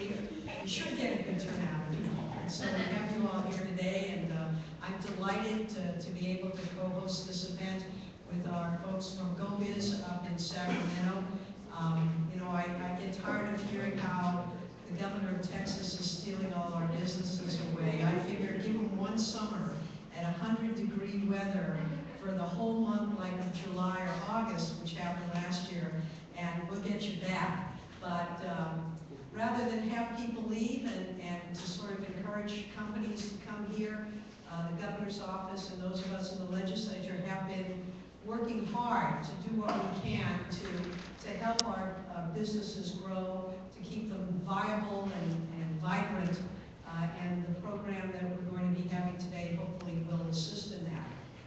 you should get a good turnout. And so we have you all here today, and uh, I'm delighted to, to be able to co-host this event with our folks from GoBiz up in Sacramento. Um, you know, I, I get tired of hearing how the governor of Texas is stealing all our businesses away. I figure give them one summer at 100 degree weather for the whole month like July or August, which happened last year, and we'll get you back. But um, rather than have people leave and, and to sort of encourage companies to come here, uh, the governor's office and those of us in the legislature have been working hard to do what we can to, to help our uh, businesses grow, to keep them viable and, and vibrant. Uh, and the program that we're going to be having today hopefully will assist in that.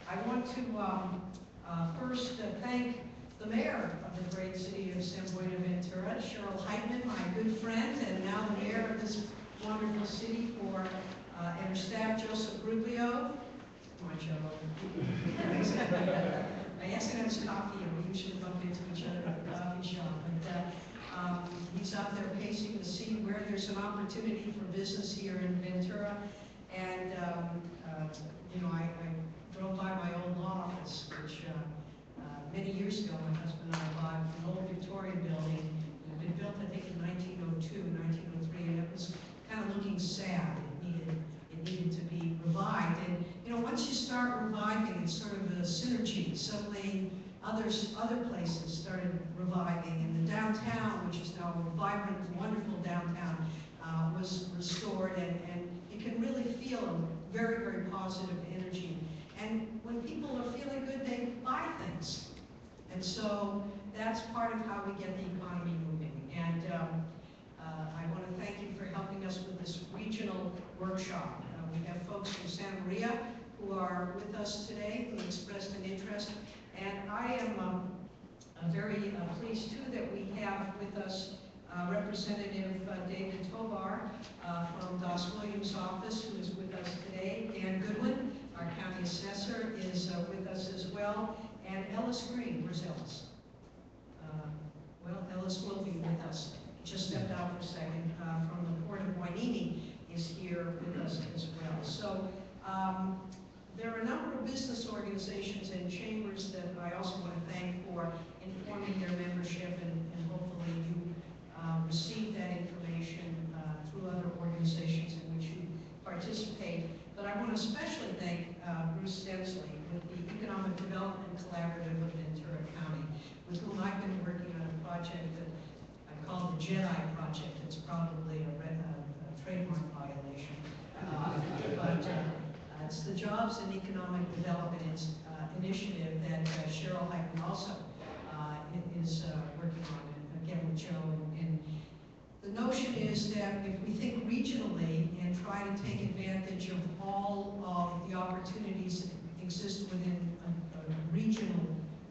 I want to um, uh, first uh, thank the mayor of the great city of San Buenaventura, Cheryl Heitmann, my good friend, and now the mayor of this wonderful city for, uh, and her staff, Joseph Rubio. Come. I asked him his coffee, and we usually bump into each other at the coffee shop, but uh, um, he's out there pacing to see where there's an opportunity for business here in Ventura. And, um, uh, you know, I, I drove by my old law office, which uh, many years ago, my husband and I bought an old Victorian building. It had been built, I think, in 1902, 1903, and it was kind of looking sad. It needed, it needed to be revived. And, you know, once you start reviving, it's sort of a synergy. Suddenly, others, other places started reviving, and the downtown, which is now a vibrant, wonderful downtown, uh, was restored, and, and you can really feel a very, very positive energy. And when people are feeling good, they buy things. And so that's part of how we get the economy moving. And um, uh, I want to thank you for helping us with this regional workshop. Uh, we have folks from Santa Maria who are with us today who expressed an interest. And I am um, uh, very uh, pleased too that we have with us uh, Representative uh, David Tovar from Das Williams' office, who is with us today. Dan Goodwin, our county assessor, is with us as well. And Ellis Green, where's Ellis? Uh, well, Ellis will be with us. Just stepped out for a second uh, from the Port of Hueneme is here with us as well. So um, there are a number of business organizations and chambers that I also want to thank for informing their membership and, and hopefully you um, receive that information uh, through other organizations in which you participate. But I want to especially thank uh, Bruce Stenslie Economic Development Collaborative of Ventura County, with whom I've been working on a project that I call the JEDI Project. It's probably a, red, uh, a trademark violation. Uh, but uh, it's the Jobs and Economic Development uh, Initiative that uh, Cheryl Heitmann also uh, is working on, again with Joe. And, and the notion is that if we think regionally and try to take advantage of all of the opportunities exist within a, a regional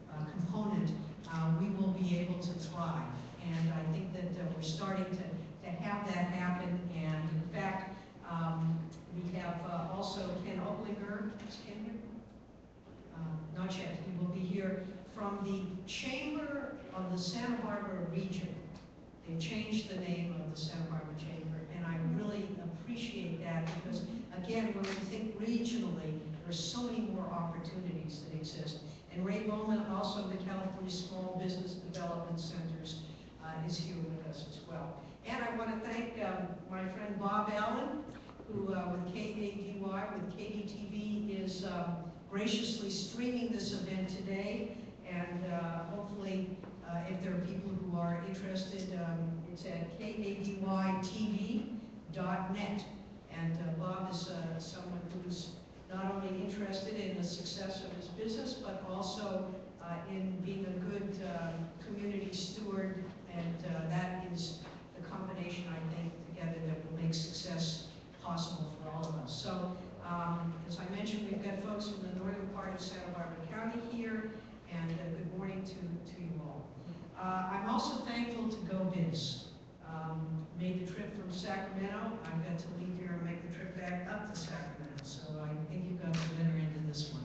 uh, component, uh, we will be able to thrive. And I think that uh, we're starting to, to have that happen. And in fact, um, we have uh, also Ken Oplinger. Is Ken here? Uh, not yet. He will be here from the Chamber of the Santa Barbara region. They changed the name of the Santa Barbara Chamber, and I really appreciate that because, again, when we think regionally, there's so many more opportunities that exist. And Ray Bowman, also the California Small Business Development Centers, uh, is here with us as well. And I want to thank um, my friend Bob Allen, who uh, with KADY, with KDTV, is um, graciously streaming this event today. And uh, hopefully, uh, if there are people who are interested, um, it's at kadytv.net. And uh, Bob is uh, someone who's not only interested in the success of his business, but also uh, in being a good uh, community steward. And uh, that is the combination, I think, together that will make success possible for all of us. So, um, as I mentioned, we've got folks from the northern part of Santa Barbara County here, and uh, good morning to, to you all. Uh, I'm also thankful to GoBiz. Um, made the trip from Sacramento. I've got to leave here and make the trip back up to Sacramento, so I think you've got the better end of this one.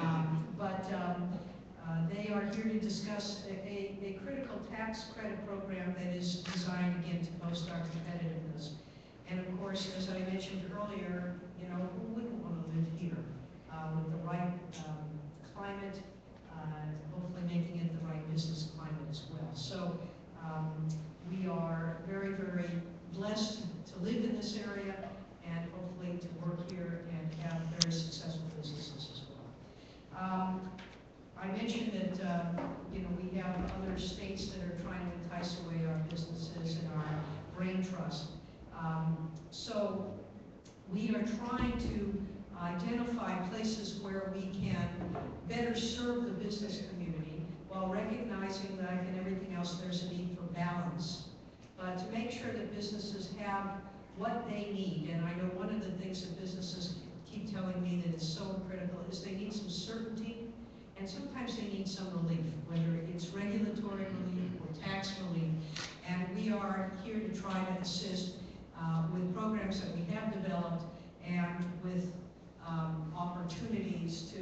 Um, but um, uh, they are here to discuss a, a, a critical tax credit program that is designed again to boost our competitiveness. And of course, as I mentioned earlier, you know, who wouldn't want to live here uh, with the right um, climate, uh, hopefully making it the right business climate as well. So um, we are very, very blessed to live in this area and hopefully to work here have very successful businesses as well. Um, I mentioned that, uh, you know, we have other states that are trying to entice away our businesses and our brain trust. Um, so we are trying to identify places where we can better serve the business community while recognizing that in everything else there's a need for balance. But to make sure that businesses have what they need, and I know one of the things that businesses keep telling me that is so critical is they need some certainty and sometimes they need some relief, whether it's regulatory relief or tax relief. And we are here to try to assist uh, with programs that we have developed and with um, opportunities to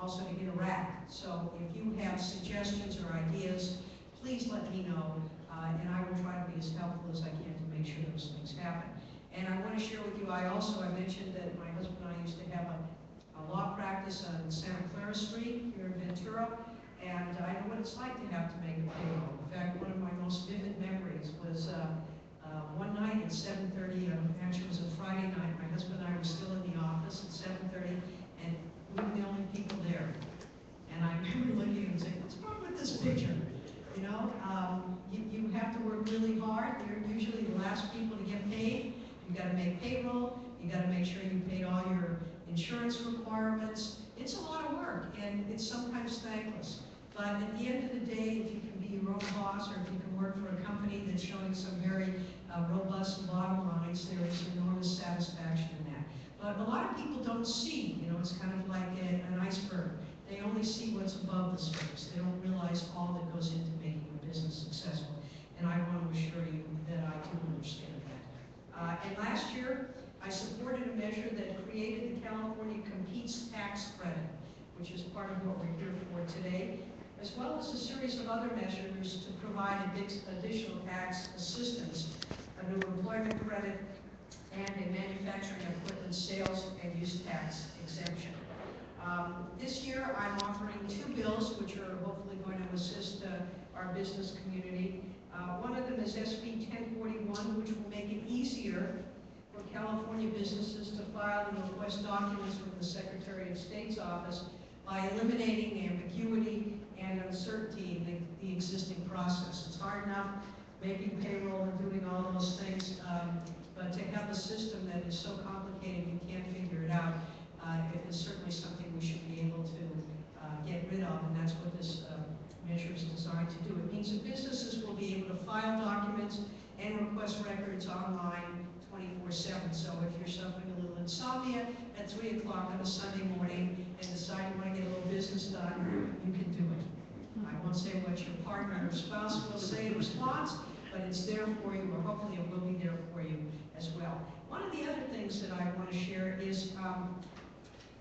also to interact. So if you have suggestions or ideas, please let me know, uh, and I will try to be as helpful as I can to make sure those things happen. And I want to share with you, I also, I mentioned that my husband and I used to have a a law practice on Santa Clara Street here in Ventura, and I know what it's like to have to make a payroll. In fact, one of my most vivid memories was uh, uh, one night at 7.30, um, actually it was a Friday night, my husband and I were still in the office at 7.30, and we were the only people there. And I remember looking and saying, what's wrong with this picture? You know, um, you, you have to work really hard. You're usually the last people to get paid. You've got to make payroll. You got to make sure you paid all your insurance requirements. It's a lot of work, and it's sometimes thankless. But at the end of the day, if you can be your own boss, or if you can work for a company that's showing some very uh, robust bottom lines, there is enormous satisfaction in that. But a lot of people don't see, you know, it's kind of like a, an iceberg. They only see what's above the surface. They don't realize all that goes into making a business successful. And I want to assure you that I do understand that. Uh, and last year, I supported a measure that created the California Competes Tax Credit, which is part of what we're here for today, as well as a series of other measures to provide additional tax assistance, a new employment credit, and a manufacturing equipment sales and use tax exemption. Um, this year, I'm offering two bills which are hopefully going to assist uh, our business community. Uh, one of them is SB 1041, which will make it easier for California businesses to file and request documents from the Secretary of State's office by eliminating ambiguity and uncertainty in the, the existing process. It's hard enough making payroll and doing all those things, um, but to have a system that is so complicated you can't figure it out uh, is certainly something we should be able to uh, get rid of, and that's what this uh, measure is designed to do. It means that businesses will be able to file documents records online 24/7. So if you're suffering a little insomnia at 3 o'clock on a Sunday morning and decide you want to get a little business done, you can do it. I won't say what your partner or spouse will say in response, but it's there for you, or hopefully it will be there for you as well. One of the other things that I want to share is, um,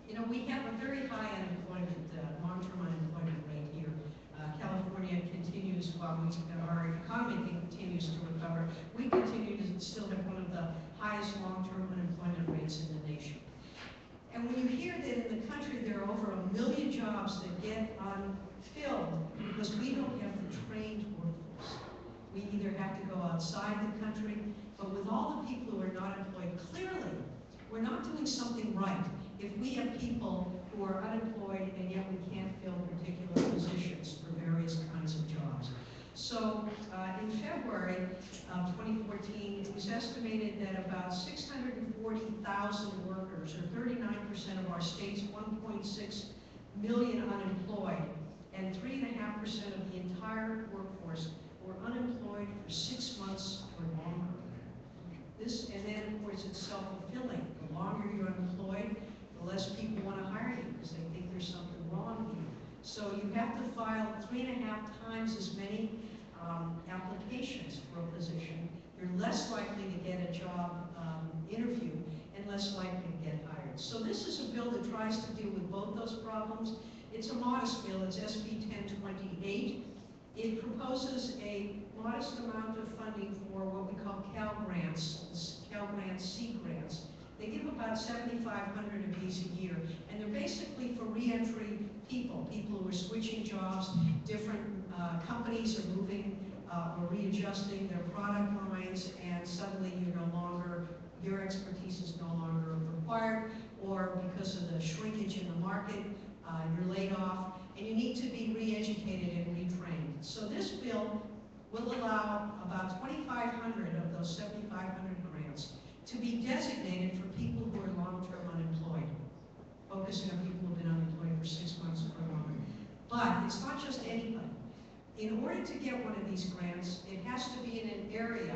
you know, we have a very high unemployment, uh, long-term unemployment rate here. Uh, California continues, while we, our economy continues to recover, we continue to still have one of the highest long-term unemployment rates in the nation. And when you hear that in the country there are over a million jobs that get unfilled because we don't have the trained workforce. We either have to go outside the country, but with all the people who are not employed, clearly, we're not doing something right if we have people who are unemployed and yet we can't fill particular positions for various kinds of jobs. So uh, in February of 2014, it was estimated that about 640,000 workers, or 39% of our state's 1.6 million unemployed, and 3.5% of the entire workforce were unemployed for six months or longer. This, and then of course it's self-fulfilling. The longer you're unemployed, the less people want to hire you because they think there's something wrong with you. So you have to file three and a half times as many um, applications for a position. You're less likely to get a job um, interview and less likely to get hired. So this is a bill that tries to deal with both those problems. It's a modest bill, it's SB 1028. It proposes a modest amount of funding for what we call Cal Grants, Cal Grants, C grants. They give about 7,500 of these a year, and they're basically for reentry people, people who are switching jobs, different uh, companies are moving uh, or readjusting their product lines, and suddenly you're no longer, your expertise is no longer required, or because of the shrinkage in the market, uh, you're laid off, and you need to be re-educated and retrained. So this bill will allow about 2,500 of those 7,500 grants to be designated for people who are long-term unemployed, focusing on people who have been unemployed for six months or longer. But it's not just anybody. In order to get one of these grants, it has to be in an area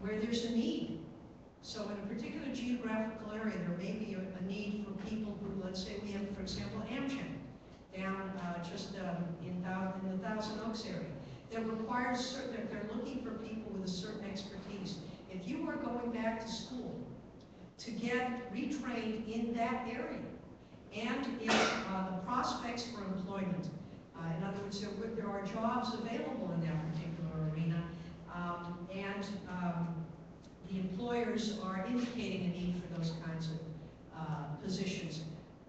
where there's a need. So in a particular geographical area, there may be a, a need for people who, let's say we have, for example, Amgen, down uh, just um, in, in the Thousand Oaks area, that requires certain, they're, they're looking for people with a certain expertise. If you are going back to school to get retrained in that area, and if uh, the prospects for employment, in other words, there, there are jobs available in that particular arena, um, and um, the employers are indicating a need for those kinds of uh, positions,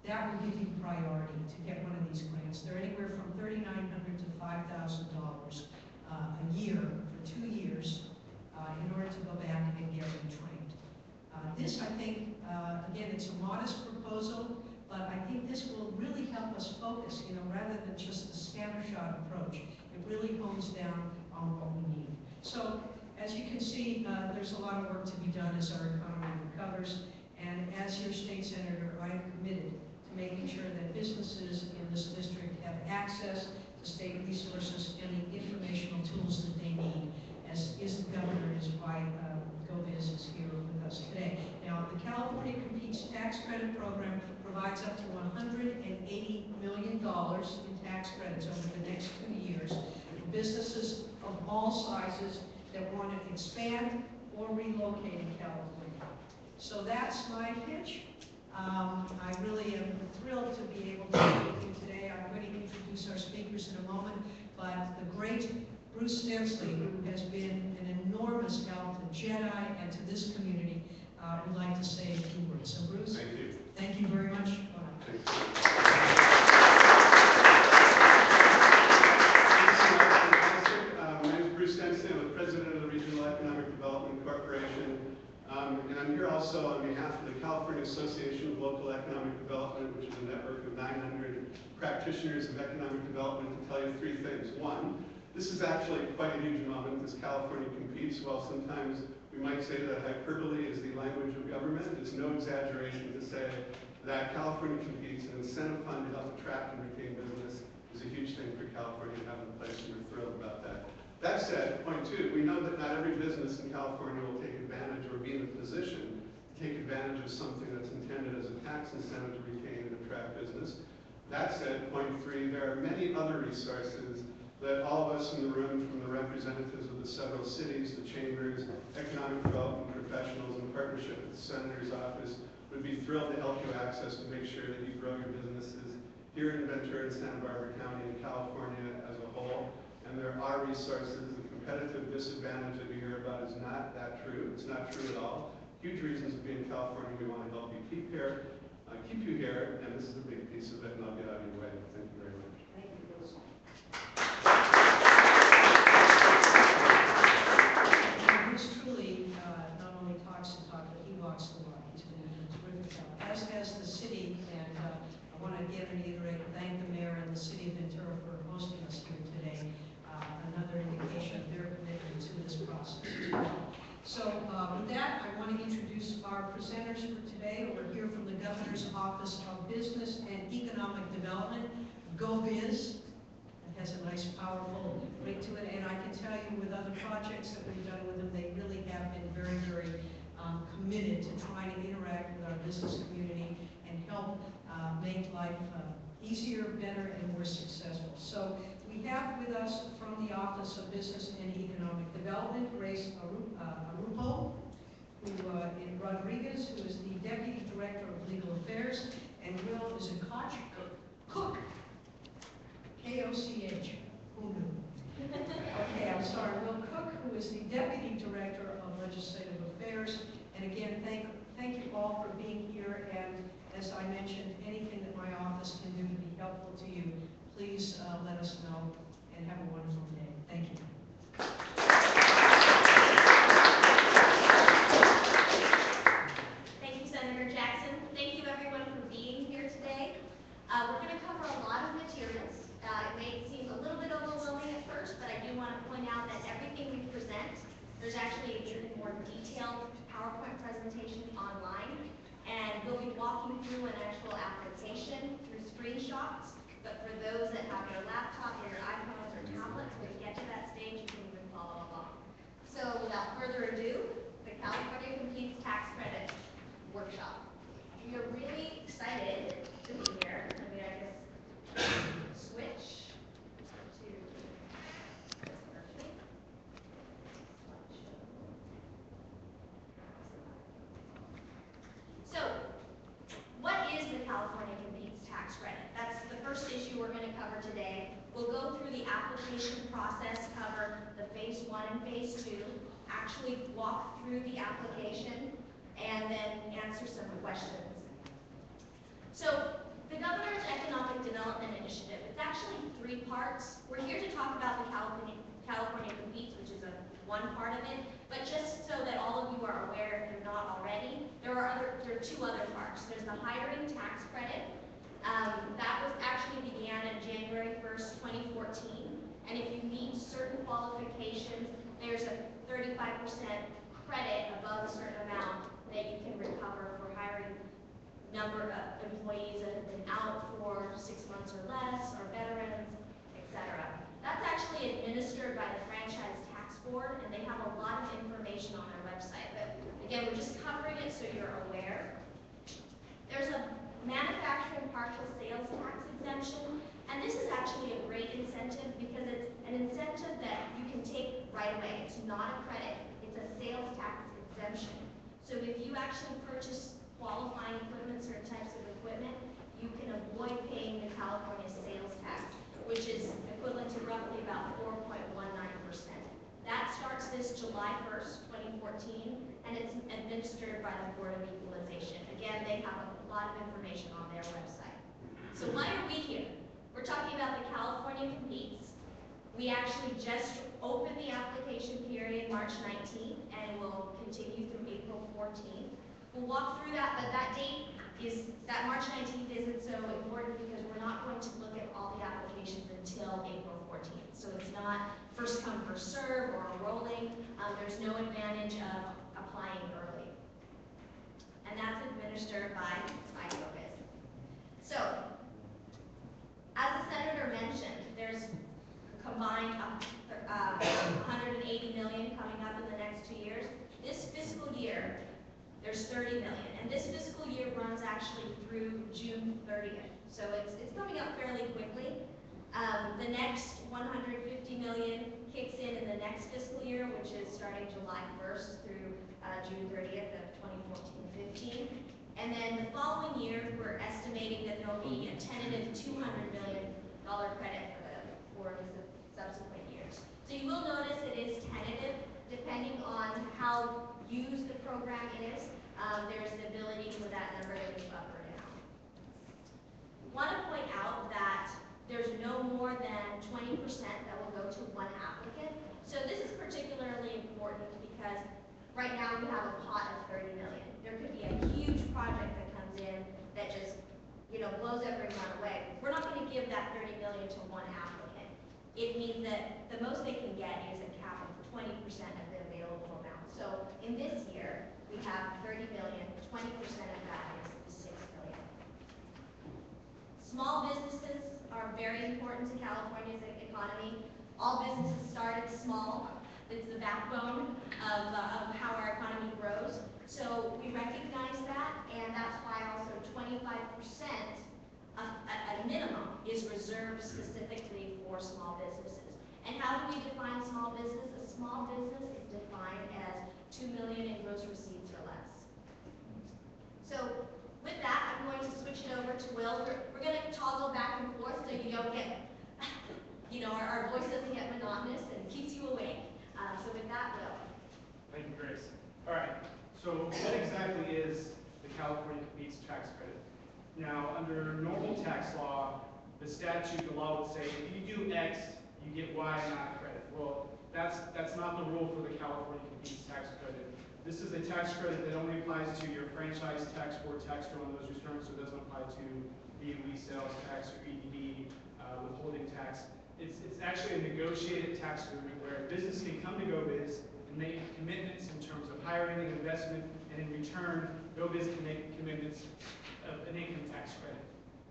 that will give you priority to get one of these grants. They're anywhere from 3,900 to $5,000 uh, a year for two years uh, in order to go back and get retrained. Uh, This, I think, uh, again, it's a modest proposal, but I think this will really help us focus, you know, rather than just the scattershot approach. It really hones down on what we need. So, as you can see, uh, there's a lot of work to be done as our economy recovers. And as your state senator, I am committed to making sure that businesses in this district have access to state resources and the informational tools that they need, as is the governor, is why uh, GoBiz is here with us today. Now, the California Competes Tax Credit Program provides up to $180 million in tax credits over the next two years for businesses of all sizes that want to expand or relocate in California. So that's my pitch. Um, I really am thrilled to be able to speak with you today. I'm going to introduce our speakers in a moment, but the great Bruce Stenslie, who has been an enormous help to JEDI and to this community, uh, would like to say a few words. So Bruce, Thank you. thank you very much. Go ahead. Thank you. Uh, My name is Bruce Stenson, I'm the president of the Regional Economic Development Corporation. Um, And I'm here also on behalf of the California Association of Local Economic Development, which is a network of 900 practitioners of economic development, to tell you three things. One, this is actually quite a huge moment as California competes. While sometimes we might say that hyperbole is the language of government, it's no exaggeration to say that California competes, an incentive fund to help attract and retain business is a huge thing for California to have in place, and we're thrilled about that. That said, point two, we know that not every business in California will take advantage or be in a position to take advantage of something that's intended as a tax incentive to retain and attract business. That said, point three, there are many other resources that all of us in the room, from the representatives of the several cities, the chambers, economic development professionals, in partnership with the Senator's office, would be thrilled to help you access to make sure that you grow your businesses here in Ventura and Santa Barbara County and California as a whole. And there are resources. The competitive disadvantage that we hear about is not that true. It's not true at all. Huge reasons to be in California. We want to help you keep here, uh, keep you here, and this is a big piece of it, and I'll get out of your way. Thank you very much. Thank you, Bruce. Bruce truly uh, not only talks the talk, but he walks the walk. He's been doing a terrific job, as has the city. And uh, I want to again reiterate, thank the mayor and the city of Ventura for hosting us here today. Uh, Another indication of their commitment to this process as well. So uh, with that, I want to introduce our presenters for today. We're here from the Governor's Office of Business and Economic Development, GoBiz. It has a nice, powerful ring to it, and I can tell you with other projects that we've done with them, they really have been very, very um, committed to trying to interact with our business community and help uh, make life uh, easier, better, and more successful. So we have with us from the Office of Business and Economic Development, Grace uh, Arupo, who uh, in Rodriguez, who is the Deputy Director of Legal Affairs, and Will is a coach, cook K-O-C-H. Who knew? Okay, I'm sorry, Will Cook, who is the Deputy Director of Legislative Affairs. And again, thank, thank you all for being here, and as I mentioned, anything that my office can do to be helpful to you, please uh, let us know, and have a wonderful day. Thank you. Thank you, Senator Jackson. Thank you, everyone, for being here today. Uh, we're going to cover a lot of materials. Uh, it may seem a little bit overwhelming at first, but I do want to point out that everything we present, there's actually a even more detailed PowerPoint presentation online, and we'll be walking through an actual application through screenshots. But for those that have your laptop or your iPhones or tablets, when you get to that stage, you can even follow along. So without further ado, the California Competes Tax Credit Workshop. We are really excited to be here. I mean, I guess, switch to this version. So, what is the California Competes Tax Credit? That's the first issue we're gonna cover today. We'll go through the application process, cover the phase one and phase two, actually walk through the application, and then answer some questions. So, the Governor's Economic Development Initiative, it's actually three parts. We're here to talk about the California, California Competes, which is a one part of it, but just so that all of you are aware, if you're not already, there are other, there are two other parts. There's the hiring tax credit. Um, that was actually began in January first, twenty fourteen. And if you meet certain qualifications, there's a thirty-five percent credit above a certain amount that you can recover for hiring number of employees that have been out for six months or less, or veterans, et cetera. That's actually administered by the Franchise Tax Board, and they have a lot of information on their website. But again, we're just covering it so you're aware. There's a manufacturing partial sales tax exemption, and this is actually a great incentive because it's an incentive that you can take right away. It's not a credit, it's a sales tax exemption. So if you actually purchase qualifying equipment, certain types of equipment, you can avoid paying the California sales tax, which is equivalent to roughly about four point one nine percent. That starts this July first, twenty fourteen, and it's administered by the Board of Equalization. Again, they have a lot of information on their website. So why are we here? We're talking about the California Competes. We actually just opened the application period March nineteenth, and will continue through April fourteenth. We'll walk through that, but that date is, that March nineteenth isn't so important because we're not going to look at all the applications until April fourteenth. So it's not first come, first serve or rolling. Um, there's no advantage of applying early. And that's administered by Microbiz. So, as the senator mentioned, there's a combined, uh, 180 million coming up in the next two years. This fiscal year, there's 30 million, and this fiscal year runs actually through June 30th. So it's, it's coming up fairly quickly. Um, the next 150 million kicks in in the next fiscal year, which is starting July 1st through uh, June 30th of 2014-15. And then the following year, we're estimating that there'll be a tentative 200 million dollar credit for the, for the subsequent years. So you will notice it is tentative, depending on how used the program is. Um, there's the ability for that number to move up or down. Want to point out that there's no more than 20% that will go to one applicant. So this is particularly important because right now we have a pot of 30 million. There could be a huge project that comes in that just, you know, blows everyone away. We're not going to give that 30 million to one applicant. It means that the most they can get is a cap of 20% of the available amount. So in this year, we have 30 million, 20% of that is 6 million. Small businesses are very important to California's economy. All businesses started small. It's the backbone of, uh, of how our economy grows. So we recognize that, and that's why also 25% of, at, at a minimum is reserved specifically for small businesses. And how do we define small business? A small business is defined as 2 million in gross receipts or less. So with that, I'm going to switch it over to Will. We're, we're going to toggle back and forth so you don't get you know, our, our voice doesn't get monotonous and keeps you awake. Uh, so with that, Will. Thank you, Grace. All right, so what exactly is the California Competes Tax Credit? Now, under normal tax law, the statute, the law would say, if you do X, you get Y of credit. Well, that's, that's not the rule for the California Competes Tax Credit. This is a tax credit that only applies to your franchise tax or tax on those returns, so it doesn't apply to B&B sales tax or EDD, uh, withholding tax. It's, it's actually a negotiated tax agreement where a business can come to GoBiz and make commitments in terms of hiring and investment, and in return, GoBiz can make commitments of an income tax credit.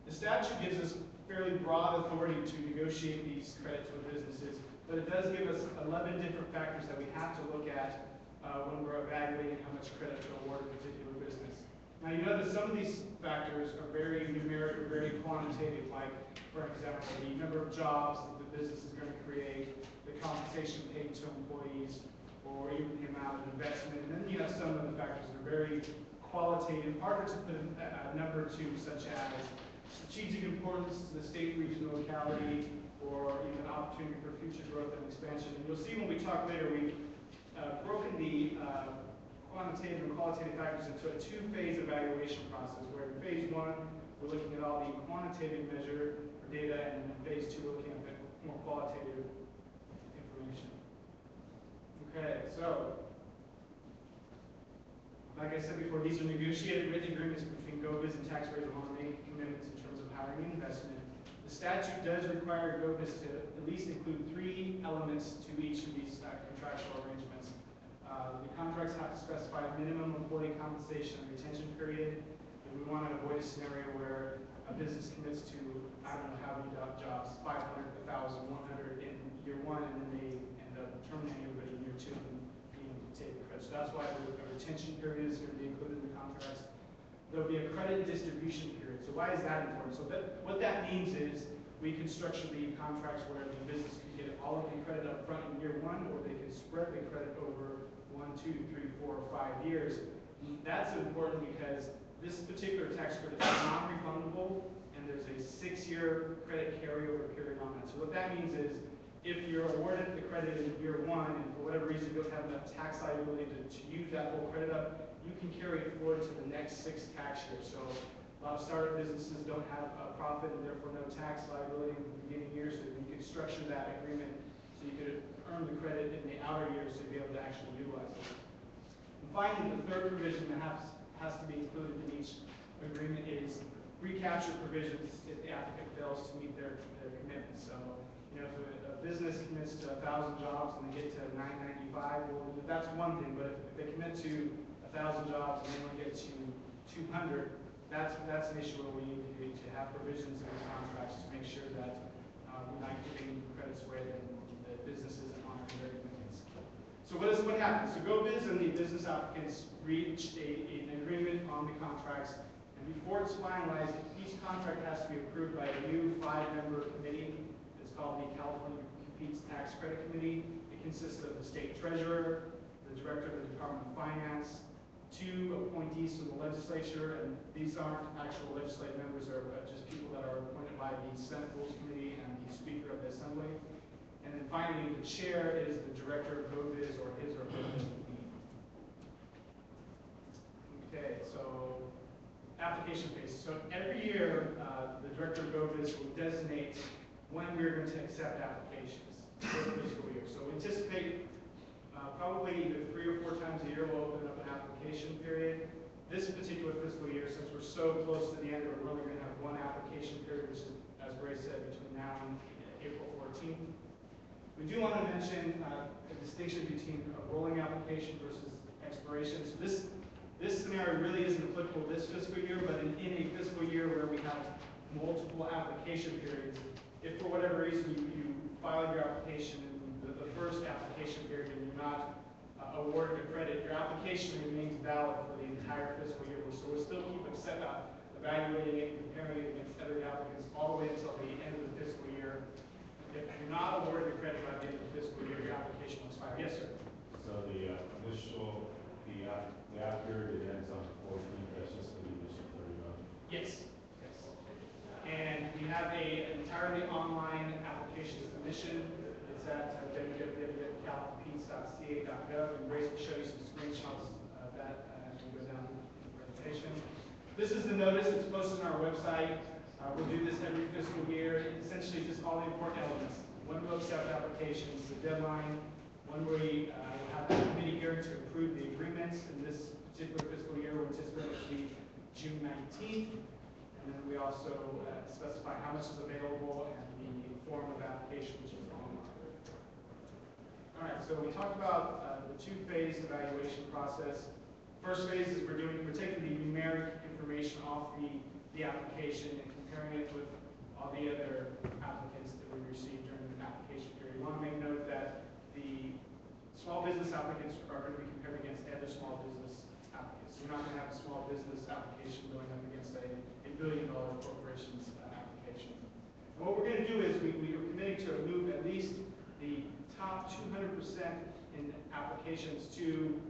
The statute gives us fairly broad authority to negotiate these credits with businesses, but it does give us 11 different factors that we have to look at uh, when we're evaluating how much credit to award a particular business. Now, you know that some of these factors are very numeric very quantitative, like, for example, the number of jobs that the business is going to create, the compensation paid to employees, or even the amount of investment. And then you have some of the factors that are very qualitative, harder to put a number to, such as strategic importance to the state, region, locality, or even an opportunity for future growth and expansion. And you'll see when we talk later, we've uh, broken the uh, quantitative and qualitative factors into a two-phase evaluation process, where in phase one, we're looking at all the quantitative measure or data, and in phase two, we're looking at more qualitative information. Okay, so, like I said before, these are negotiated written agreements between GoBiz and taxpayers to make commitments in terms of hiring investment. The statute does require GoBiz to at least include three elements to each of these uh, contractual arrangements. Uh, The contracts have to specify a minimum employee compensation and retention period. And we want to avoid a scenario where a business commits to, I don't know how many jobs, 500, 1,000, 100 in year one, and then they end up terminating everybody in year two and being taken credit. So that's why the retention period is going to be included in the contracts. There'll be a credit distribution period. So why is that important? So that, what that means is we can structure the contracts where the business can get all of the credit up front in year one, or they can spread the credit over one, two, three, four, or five years. That's important because this particular tax credit is non-refundable, and there's a six-year credit carryover period on that. So what that means is, if you're awarded the credit in year one, and for whatever reason you don't have enough tax liability to, to use that whole credit up, you can carry it forward to the next six tax years. So a lot of startup businesses don't have a profit and therefore no tax liability in the beginning years, so you could structure that agreement so you could earn the credit in the outer years to be able to actually utilize it. And finally, the third provision that has, has to be included in each agreement is recapture provisions if the applicant fails to meet their, their commitments. So, you know, if a, a business commits to a thousand jobs and they get to nine ninety-five, well, that's one thing, but if, if they commit to a thousand jobs and they only get to two hundred, that's, that's an issue where we need to, have provisions in the contracts to make sure that, uh, we're not giving credits away that the business isn't honoring their commitments. So what is, what happens? So GoBiz and the business applicants reach a, an agreement on the contracts, and before it's finalized, each contract has to be approved by a new five-member committee. It's called the California Competes Tax Credit Committee. It consists of the state treasurer, the director of the Department of Finance, two appointees to the legislature, and these aren't actual legislative members, they're uh, just people that are appointed by the Senate Rules Committee and the Speaker of the Assembly. And then finally, the chair is the director of GoBiz or his or her. Okay, so application phase. So every year, uh, the director of GoBiz will designate when we're going to accept applications for the fiscal year. So anticipate probably either three or four times a year, we'll open up an application period. This particular fiscal year, since we're so close to the end, we're only going to have one application period, which is, as Ray said, between now and April 14th. We do want to mention uh, a distinction between a rolling application versus expiration. So this, this scenario really isn't applicable this fiscal year, but in, in a fiscal year where we have multiple application periods, if for whatever reason you, you file your application the, the first application period and you're not uh, awarded a credit, your application remains valid for the entire fiscal year. So we'll still keep accept, uh, evaluating it, comparing it against other applicants all the way until the end of the fiscal year. If you're not awarded a credit by the end of the fiscal year, your application will expire. Yes, sir. So the uh, initial, the, uh, the app period ends on the fourteenth, that's just the initial thirty month. Yes. Yes. And we have a entirely online application submission. At uh, www.calcompetes.ca.gov, and Grace will show you some screenshots of that uh, as we go down the presentation. This is the notice, it's posted on our website. Uh, We'll do this every fiscal year, essentially just all the important elements. When we'll accept applications, the deadline, when we uh, have the committee hearing to approve the agreements. In this particular fiscal year, we're anticipating it to be June nineteenth. And then we also uh, specify how much is available and the form of application, which is. All right, so we talked about uh, the two-phase evaluation process. First phase is we're doing, we're taking the numeric information off the, the application and comparing it with all the other applicants that we received during the application period. We want to make note that the small business applicants are going to be compared against other small business applicants. You're not going to have a small business application going up against a, a billion dollar corporation's uh, application. And what we're going to do is we, we are committing to remove at least the top two hundred percent in applications to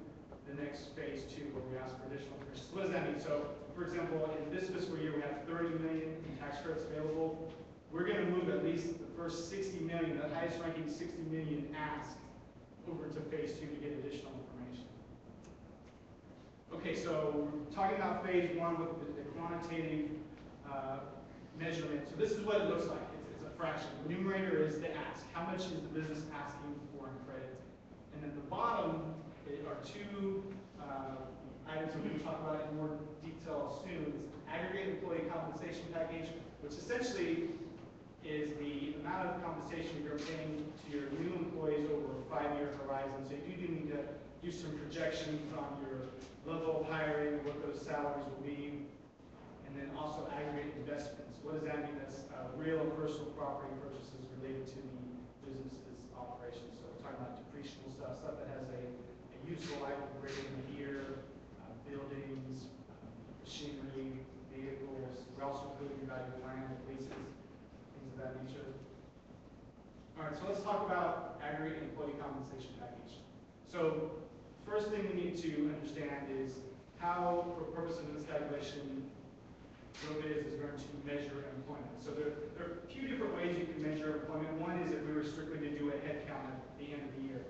the next phase two, where we ask for additional. What does that mean? So, for example, in this fiscal year, we have thirty million in tax credits available. We're gonna move at least the first sixty million, the highest ranking sixty million ask, over to phase two to get additional information. Okay, so we're talking about phase one with the- the quantitative, uh, measurement. So this is what it looks like. Fraction. The numerator is the ask. How much is the business asking for in credit? And then the bottom are two, uh, items we're going to talk about in more detail soon. It's aggregate employee compensation package, which essentially is the amount of compensation you're paying to your new employees over a five-year horizon. So you do need to do some projections on your level of hiring, what those salaries will be, then also aggregate investments. What does that mean? That's uh, real and personal property purchases related to the business's operations. So we're talking about depreciable stuff, stuff that has a, a useful life of greater than a year, uh, buildings, uh, machinery, vehicles. We're also including value land, leases, things of that nature. All right, so let's talk about aggregate employee compensation package. So first thing we need to understand is how, for purposes of this calculation, GoBiz is going to measure employment. So there, there are a few different ways you can measure employment. One is if we were strictly to do a head count at the end of the year.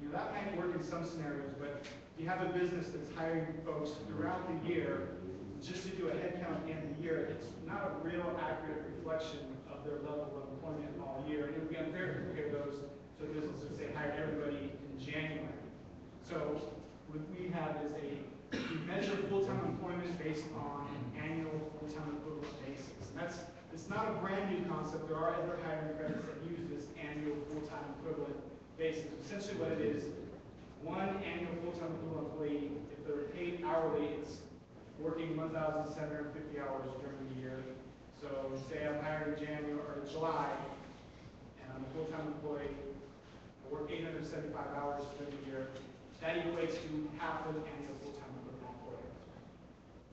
You know, that might work in some scenarios, but if you have a business that's hiring folks throughout the year, just to do a head count at the end of the year, it's not a real accurate reflection of their level of employment all year. And it would be unfair to compare those to businesses that say hired everybody in January. So what we have is a, measure full-time employment based on an annual full-time equivalent basis. And that's, it's not a brand new concept. There are other hiring credits that use this annual full-time equivalent basis. Essentially what it is, one annual full-time equivalent employee, if they're paid hourly, it's working one thousand seven hundred fifty hours during the year. So say I'm hired in January, or July, and I'm a full-time employee, I work eight hundred seventy-five hours during the year, that equates to half of the annual full-time.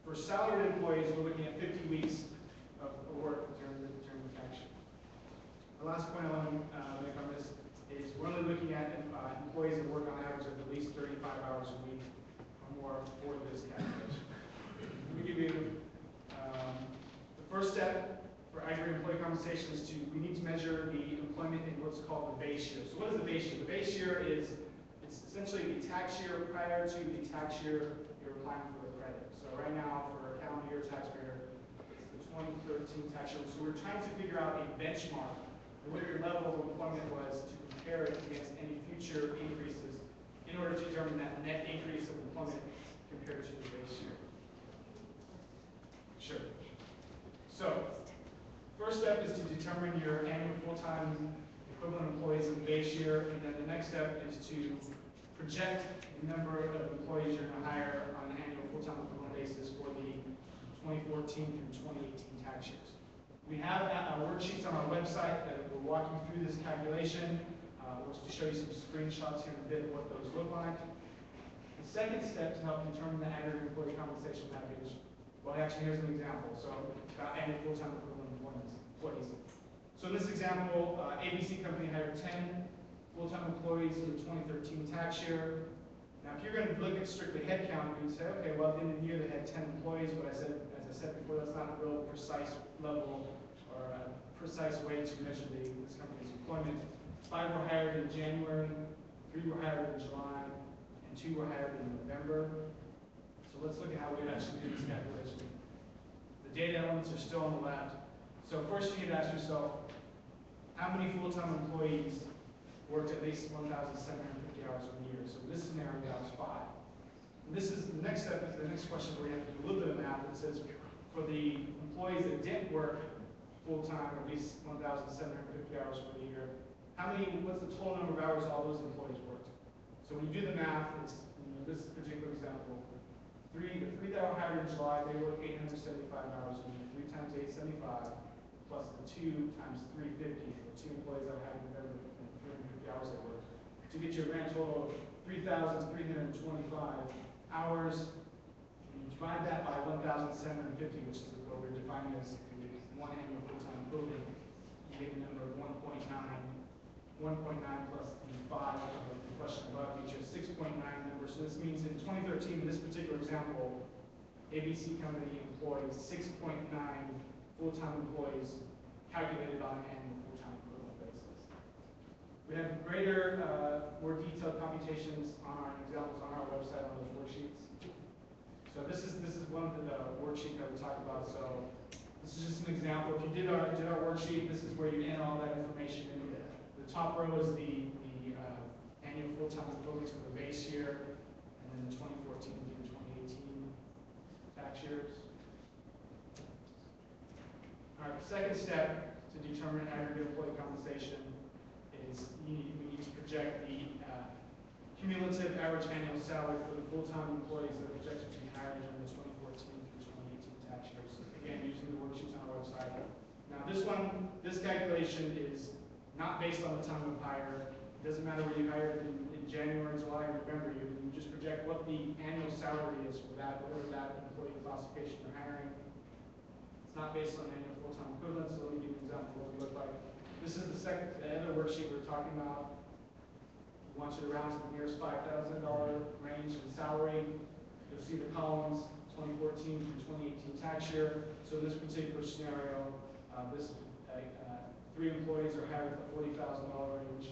For salaried employees, we're looking at fifty weeks of of work during the, during the tax year. The last point I want to uh, make on this is we're only looking at uh, employees that work on average of at least thirty-five hours a week or more for this calculation. Let me give you, um, the first step for aggregate employee compensation is to, we need to measure the employment in what's called the base year. So what is the base year? The base year is, it's essentially the tax year prior to the tax year you're applying for. Right now, for a calendar year taxpayer, it's the twenty thirteen tax year. So we're trying to figure out a benchmark of what your level of employment was to compare it against any future increases in order to determine that net increase of employment compared to the base year. Sure. So, first step is to determine your annual full-time equivalent employees in the base year, and then the next step is to project the number of employees you're gonna hire on an annual full-time basis for the 2014 through 2018 tax years. We have uh, worksheets on our website that will walk you through this calculation. Uh, we'll just show you some screenshots here in a bit of what those look like. The second step to help determine the aggregate employee compensation package, well, actually, here's an example. So, about annual full-time equivalent employees. So in this example, uh, ABC company hired 10 full-time employees in the 2013 tax year. Now, if you're going to look at strictly headcount, you say, okay, well, at the the year, they had 10 employees, but I said, as I said before, that's not a real precise level or a precise way to measure the, this company's employment. Five were hired in January, three were hired in July, and two were hired in November. So let's look at how we actually do this calculation. The data elements are still on the left. So first you need to ask yourself, how many full-time employees worked at least one hours year? So this scenario, that was five. And this is, the next step, is the next question where you have to do a little bit of math. It says, for the employees that didn't work full-time, at least one thousand seven hundred fifty hours per year, how many, what's the total number of hours all those employees worked? So when you do the math, it's, this particular example, three, the three that were hired in July, they worked eight hundred seventy-five hours a year, three times eight seventy-five, plus the two times three fifty, the two employees that were hired in November, and three hundred fifty hours they worked, to get you a grand total of three thousand three hundred twenty-five hours. And you divide that by one thousand seven hundred fifty, which is what we're defining as one annual full-time equivalent, you get a number of one point nine 1.9 plus the 5 of the question above gives you a 6.9 number. So this means in 2013, in this particular example, ABC Company employed 6.9 full-time employees calculated on an annual. We have greater, uh, more detailed computations on our examples on our website on those worksheets. So this is, this is one of the uh, worksheet that we talked about. So this is just an example. If you did our, did our worksheet, this is where you enter all that information in. The top row is the, the uh, annual full-time equivalents for the base year, and then the 2014 through 2018 tax years. All right, second step to determine aggregate employee compensation is you need, we need to project the uh, cumulative average annual salary for the full-time employees that are projected to be hired during the 2014 through 2018 tax years. Again, using the worksheets on our website. Now, this one, this calculation is not based on the time of hire. It doesn't matter whether you hired in, in January, July, or November, you, you just project what the annual salary is for that, whatever that employee classification you're hiring. It's not based on annual full-time equivalent, so let me give you an example of what it like. This is the second, the other worksheet we're talking about. We want you to round to the nearest five thousand dollar range in salary. You'll see the columns, twenty fourteen through twenty eighteen tax year. So in this particular scenario, uh, this, uh, uh, three employees are hired at the forty thousand dollar range,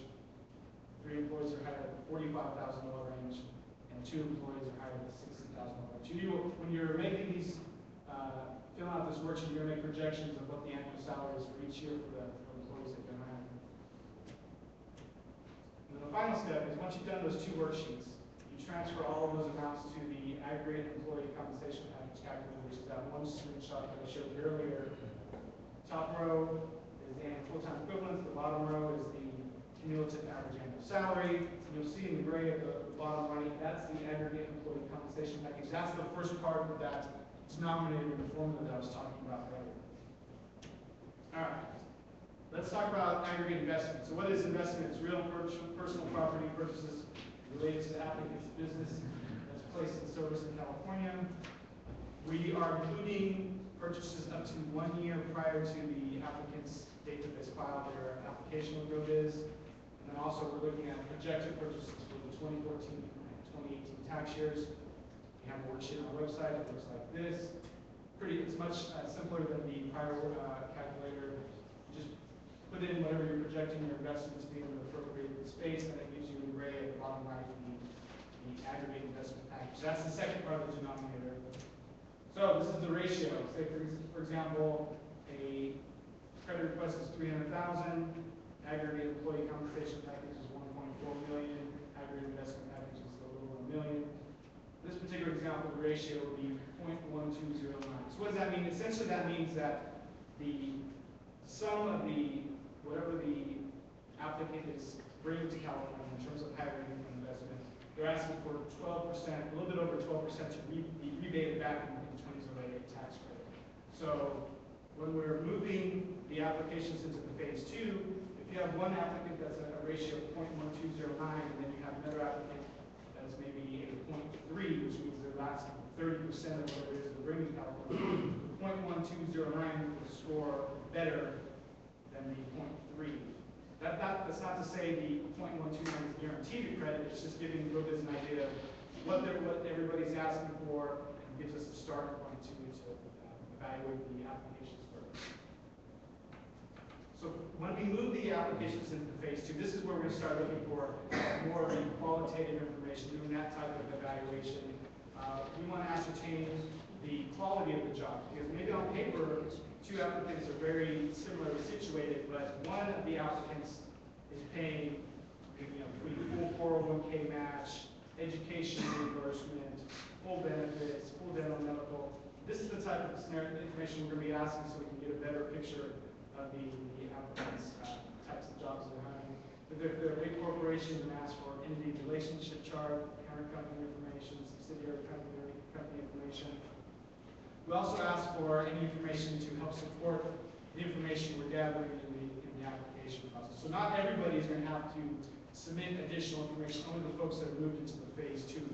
three employees are hired at the forty-five thousand dollar range, and two employees are hired at the sixty thousand dollar range. You, when you're making these, uh, filling out this worksheet, you're gonna make projections of what the annual salary is for each year for the for employees that you're hiring. And then the final step is, once you've done those two worksheets, you transfer all of those amounts to the aggregate employee compensation package calculator, which is that one screenshot that I showed you earlier. Top row is the annual full-time equivalents, the bottom row is the cumulative average annual salary. You'll see in the gray at the bottom right, that's the aggregate employee compensation package. That's the first part of that denominator in the formula that I was talking about earlier. All right, let's talk about aggregate investment. So what is investment? It's real personal property purchases related to the applicant's business that's placed in service in California. We are including purchases up to one year prior to the applicant's date that they filed their application with GoBiz. And then also, we're looking at projected purchases for the 2014 and 2018 tax years. We have a worksheet on our website that looks like this. Pretty, it's much uh, simpler than the prior uh, calculator. Put in whatever you're projecting your investment to be in the appropriate space, and it gives you in gray at the bottom right the, the aggregate investment package. That's the second part of the denominator. So this is the ratio. Say for, for example, a credit request is three hundred thousand, aggregate employee compensation package is one point four million, aggregate investment package is a little over a million. This particular example, the ratio would be 0.1209. So what does that mean? Essentially, that means that the sum of the, whatever the applicant is bringing to California in terms of hiring and investment, they're asking for twelve percent, a little bit over twelve percent to re- be rebated back in in terms of a tax credit. So when we're moving the applications into the phase two, if you have one applicant that's at a ratio of 0.1209, and then you have another applicant that's maybe a 0.3, which means they're asking thirty percent of what it is they're bringing to California, 0.1209 will score better than the 0.3. That, that, that's not to say the 0.129 is guaranteed credit, it's just giving little an idea of what what everybody's asking for, and gives us a starting point to, to uh, evaluate the applications further. So when we move the applications into phase two, this is where we're gonna start looking for more of the qualitative information, doing that type of evaluation. Uh, we wanna ascertain the quality of the job, because maybe on paper, two applicants are very similarly situated, but one of the applicants is paying, you know, full four oh one K match, education reimbursement, full benefits, full dental medical. This is the type of scenario, information we're gonna be asking, so we can get a better picture of the, the applicants, uh, types of jobs they're hiring. If they're, they're a big corporation, then ask for entity relationship chart, parent company information, subsidiary company, company information. We also ask for any information to help support the information we're gathering in the, in the application process. So not everybody is gonna have to submit additional information, only the folks that have moved into the phase two.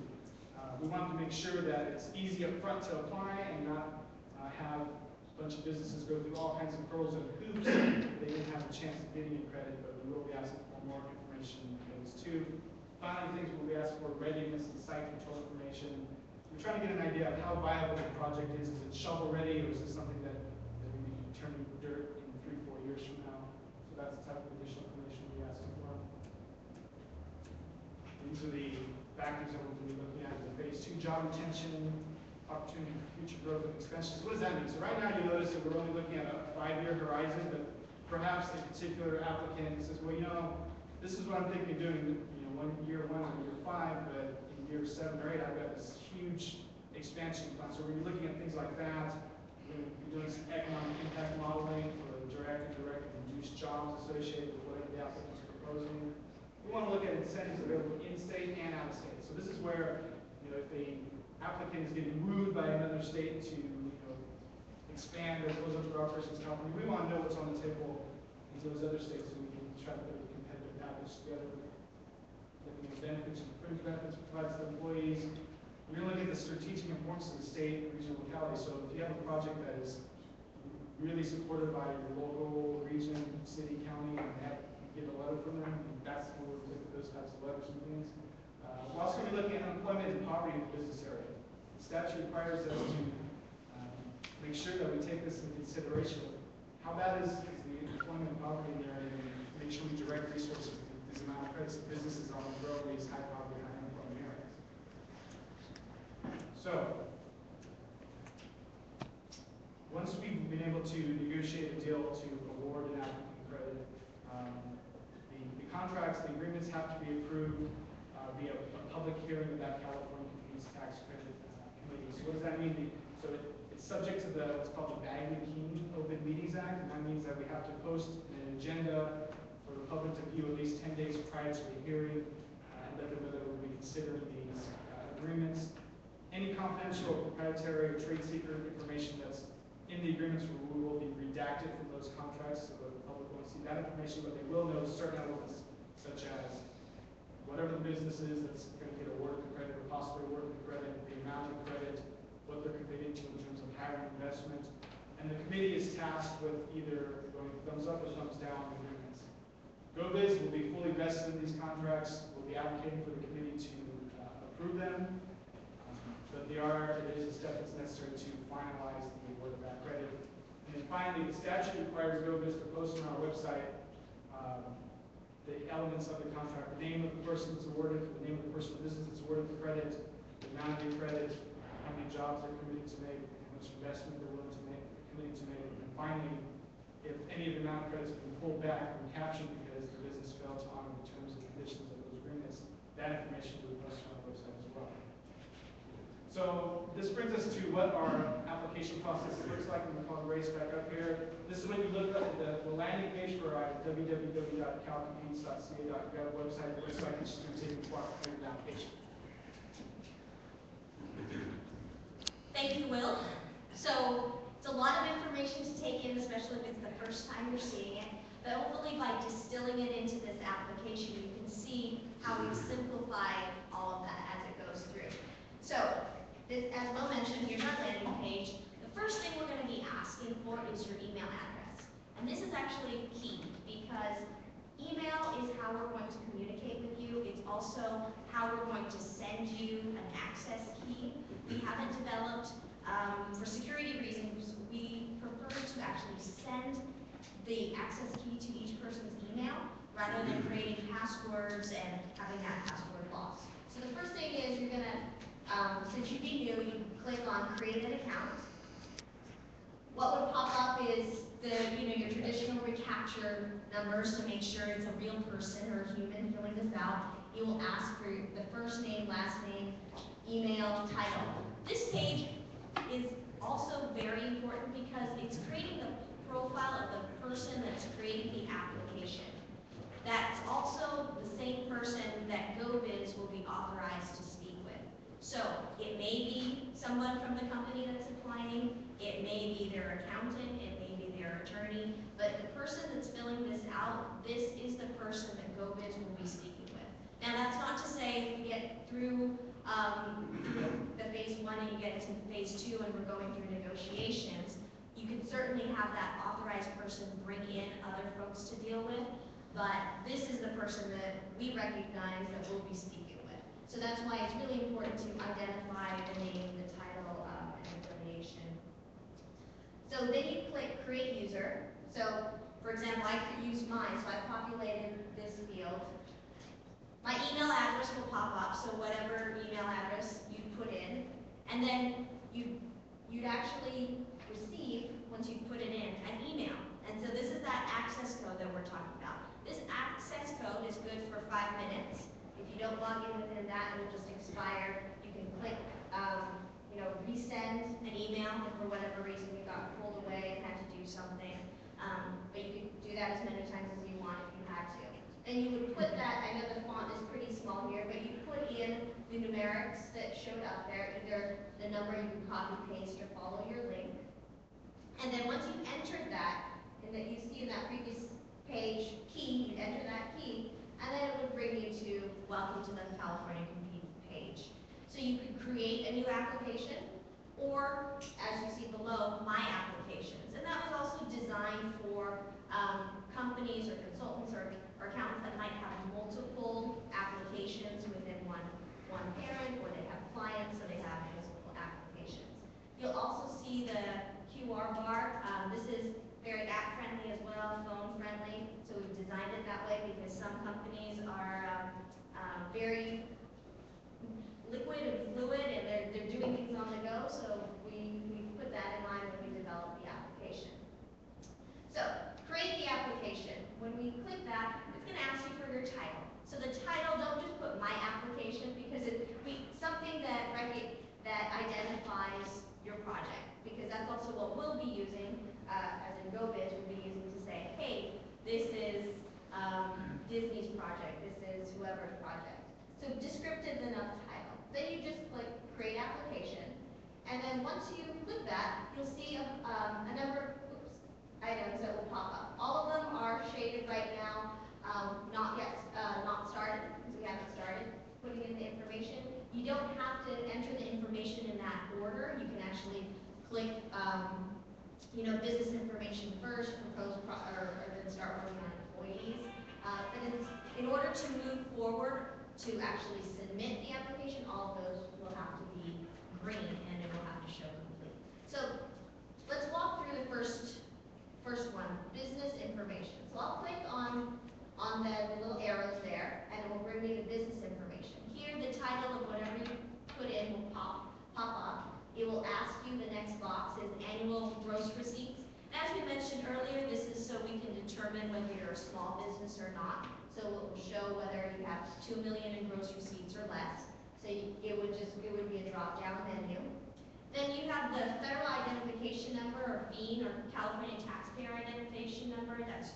Uh, we want to make sure that it's easy upfront to apply and not, uh, have a bunch of businesses go through all kinds of hurdles and hoops. They didn't have a chance of getting a credit, but we will be asking for more information in phase two. Finally, things we'll be asking for readiness and site control information. Trying to get an idea of how viable the project is. Is it shovel ready or is it something that, that we can turn into dirt in three, four years from now? So that's the type of additional information be asking for. These are the factors that we'll be looking at in phase two, job retention, opportunity for future growth and expansion. So what does that mean? So right now, you notice that we're only looking at a five-year horizon, but perhaps the particular applicant says, well, you know, this is what I'm thinking of doing, you know, one, year one or year five, but year seven or eight, I've got this huge expansion plan. So we're gonna be looking at things like that. We're gonna be doing some economic impact modeling for direct, and reduced jobs associated with whatever the applicant's proposing. We want to look at incentives available in-state and out-of-state. So this is where, you know, if the applicant is getting wooed by another state to, you know, expand their operations California, we want to know what's on the table in those other states so we can try to put a competitive package together. Looking at benefits and fringe benefits provided to the employees. Going to look at the strategic importance of the state and regional locality. So if you have a project that is really supported by your local, region, city, county, and that you get a letter from them, and that's where we'll look at those types of letters and things. Uh, we're also gonna be looking at unemployment and poverty in the business area. The statute requires us to, um, make sure that we take this into consideration. How bad is, is the employment and poverty in there, and make sure we direct resources businesses on these high poverty, high unemployment areas. So, once we've been able to negotiate a deal to award an applicant credit, um, the, the contracts, the agreements have to be approved, uh, via a public hearing of that California Communities Tax Credit uh, Committee. So what does that mean? So it, it's subject to the, what's called the Bagley-Keene Open Meetings Act, and that means that we have to post an agenda public to view at least ten days prior to the hearing, uh, and let them know that we'll be considering these, uh, agreements. Any confidential, proprietary, or trade secret information that's in the agreements will, be redacted from those contracts, so the public won't see that information, but they will know certain elements such as whatever the business is that's gonna get awarded the credit, or possibly awarded the credit, the amount of credit, what they're committing to in terms of hiring investment. And the committee is tasked with either going thumbs up or thumbs down. GoBiz will be fully vested in these contracts, We'll be advocating for the committee to uh, approve them. Um, But they are, it is a step that's necessary to finalize the award of that credit. And then finally, the statute requires GoBiz to post on our website, um, the elements of the contract, the name of the person that's awarded, the name of the person or business that's awarded the credit, the amount of the credit, how many jobs they're committed to make, how much investment they're willing to make, committed to make. And finally, if any of the amount credits have been pulled back from caption because the business failed to honor the terms and conditions of those agreements, that information will be posted on our website as well. So this brings us to what our application process looks like, we'll call the race back up here. This is when you look at the, the landing page for our www.calcompetes.ca.gov website. It looks like it's just gonna take you walk through the application. Thank you, Will. So it's a lot of information to take in, especially if it's the first time you're seeing it. But hopefully by distilling it into this application, you can see how we simplify all of that as it goes through. So, this, as Will mentioned, here's our landing page. The first thing we're gonna be asking for is your email address. And this is actually key because email is how we're going to communicate with you. It's also how we're going to send you an access key. We haven't developed, um, for security reasons, we prefer to actually send the access key to each person's email, rather than creating passwords and having that password lost. So the first thing is you're gonna, um, since you'd be new, you click on create an account. What would pop up is the, you know, your traditional reCAPTCHA numbers to make sure it's a real person or a human filling this out. It will ask for the first name, last name, email, title. This page is also very important because it's creating the profile of the person that's creating the application. That's also the same person that GoBiz will be authorized to speak with. So it may be someone from the company that's applying, it may be their accountant, it may be their attorney, but the person that's filling this out, this is the person that GoBiz will be speaking with. Now, that's not to say if you get through, um, the phase one and you get into phase two and we're going through negotiations, you can certainly have that authorized person bring in other folks to deal with, but this is the person that we recognize that we'll be speaking with. So that's why it's really important to identify the name, the title, um, and affiliation. So then you click create user. So, for example, I could use mine, so I populated this field. My email address will pop up, so whatever email address you put in, and then you, you'd actually receive, once you put it in, an email. And so this is that access code that we're talking about. This access code is good for five minutes. If you don't log in within that, it'll just expire. You can click, um, you know, resend an email if for whatever reason you got pulled away and had to do something. Um, but you could do that as many times as you want if you had to. And you would put that, I know the font is pretty small here, but you put in the numerics that showed up there, either the number you can copy, paste, or follow your link. And then once you entered that, and that you see in that previous page key, you enter that key, and then it would bring you to Welcome to the California Compete page. So you could create a new application, or as you see below, My Applications. And that was also designed for um, companies or consultants or, or accountants that might have multiple applications within one, one parent, or they have clients, so they have multiple applications. You'll also see the QR bar. Um, this is very app-friendly as well, phone-friendly, so we've designed it that way because some companies are um, um, very liquid and fluid, and they're, they're doing things on the go, so we, we put that in mind when we develop the application. So, create the application. When we click that, it's gonna ask you for your title. So the title, don't just put my application, because it, we, something that that identifies your project, because that's also what we'll be using, uh, as in GoBiz, we'll be using to say, hey, this is, um, Disney's project, this is whoever's project. So descriptive enough title. Then you just click create application, and then once you click that, you'll see a, um, a number of oops, items that will pop up. All of them are shaded right now, um, not yet, uh, not started, because we haven't started putting in the information. You don't have to enter the information in that order. You can actually click, um, you know, business information first, propose, pro- or, or then start working on employees. Uh, but in, in order to move forward to actually submit the application, all of those will have to be green and it will have to show complete. So let's walk through the first, first one, business information. So I'll click on, on the, little arrows there and it will bring me the business information. Here, the title of whatever you put in will pop, pop up. It will ask you, the next box is annual gross receipts. As we mentioned earlier, this is so we can determine whether you're a small business or not. So it will show whether you have two million in gross receipts or less. So you- it would just, it would be a drop-down menu. Then you have the federal identification number or FIN or California taxpayer identification number. That's,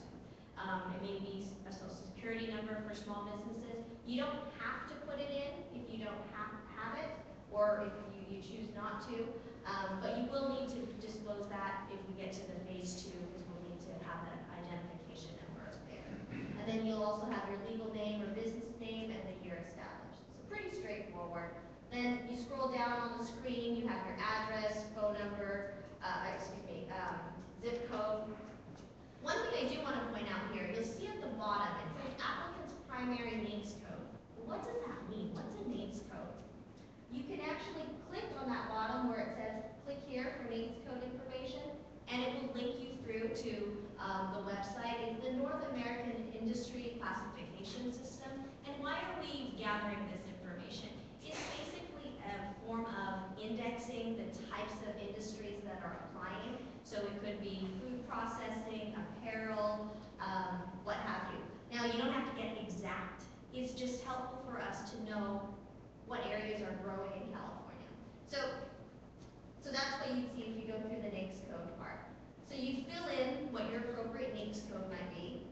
um, it may be a social security number for small businesses. You don't have to put it in if you don't have, have it, or if you, you choose not to. Um, but you will need to disclose that if we get to the phase two, because we'll need to have that identification number there. And then you'll also have your legal name or business name and the year established. So pretty straightforward. Then you scroll down on the screen, you have your address, phone number, uh, excuse me, um, zip code. One thing I do want to point out here, you'll see at the bottom, it says applicant's primary NAICS code. What does that mean? What's a NAICS code? You can actually click on that bottom where it says, click here for NAICS code information, and it will link you through to um, the website. It's the North American Industry Classification System. And why are we gathering this information? It's basically a form of indexing the types of industries that are applying. So it could be food processing, apparel, um, what have you. Don't have to get exact. It's just helpful for us to know what areas are growing in California. So, so that's what you'd see if you go through the NAICS code part. So you fill in what your appropriate NAICS code might be,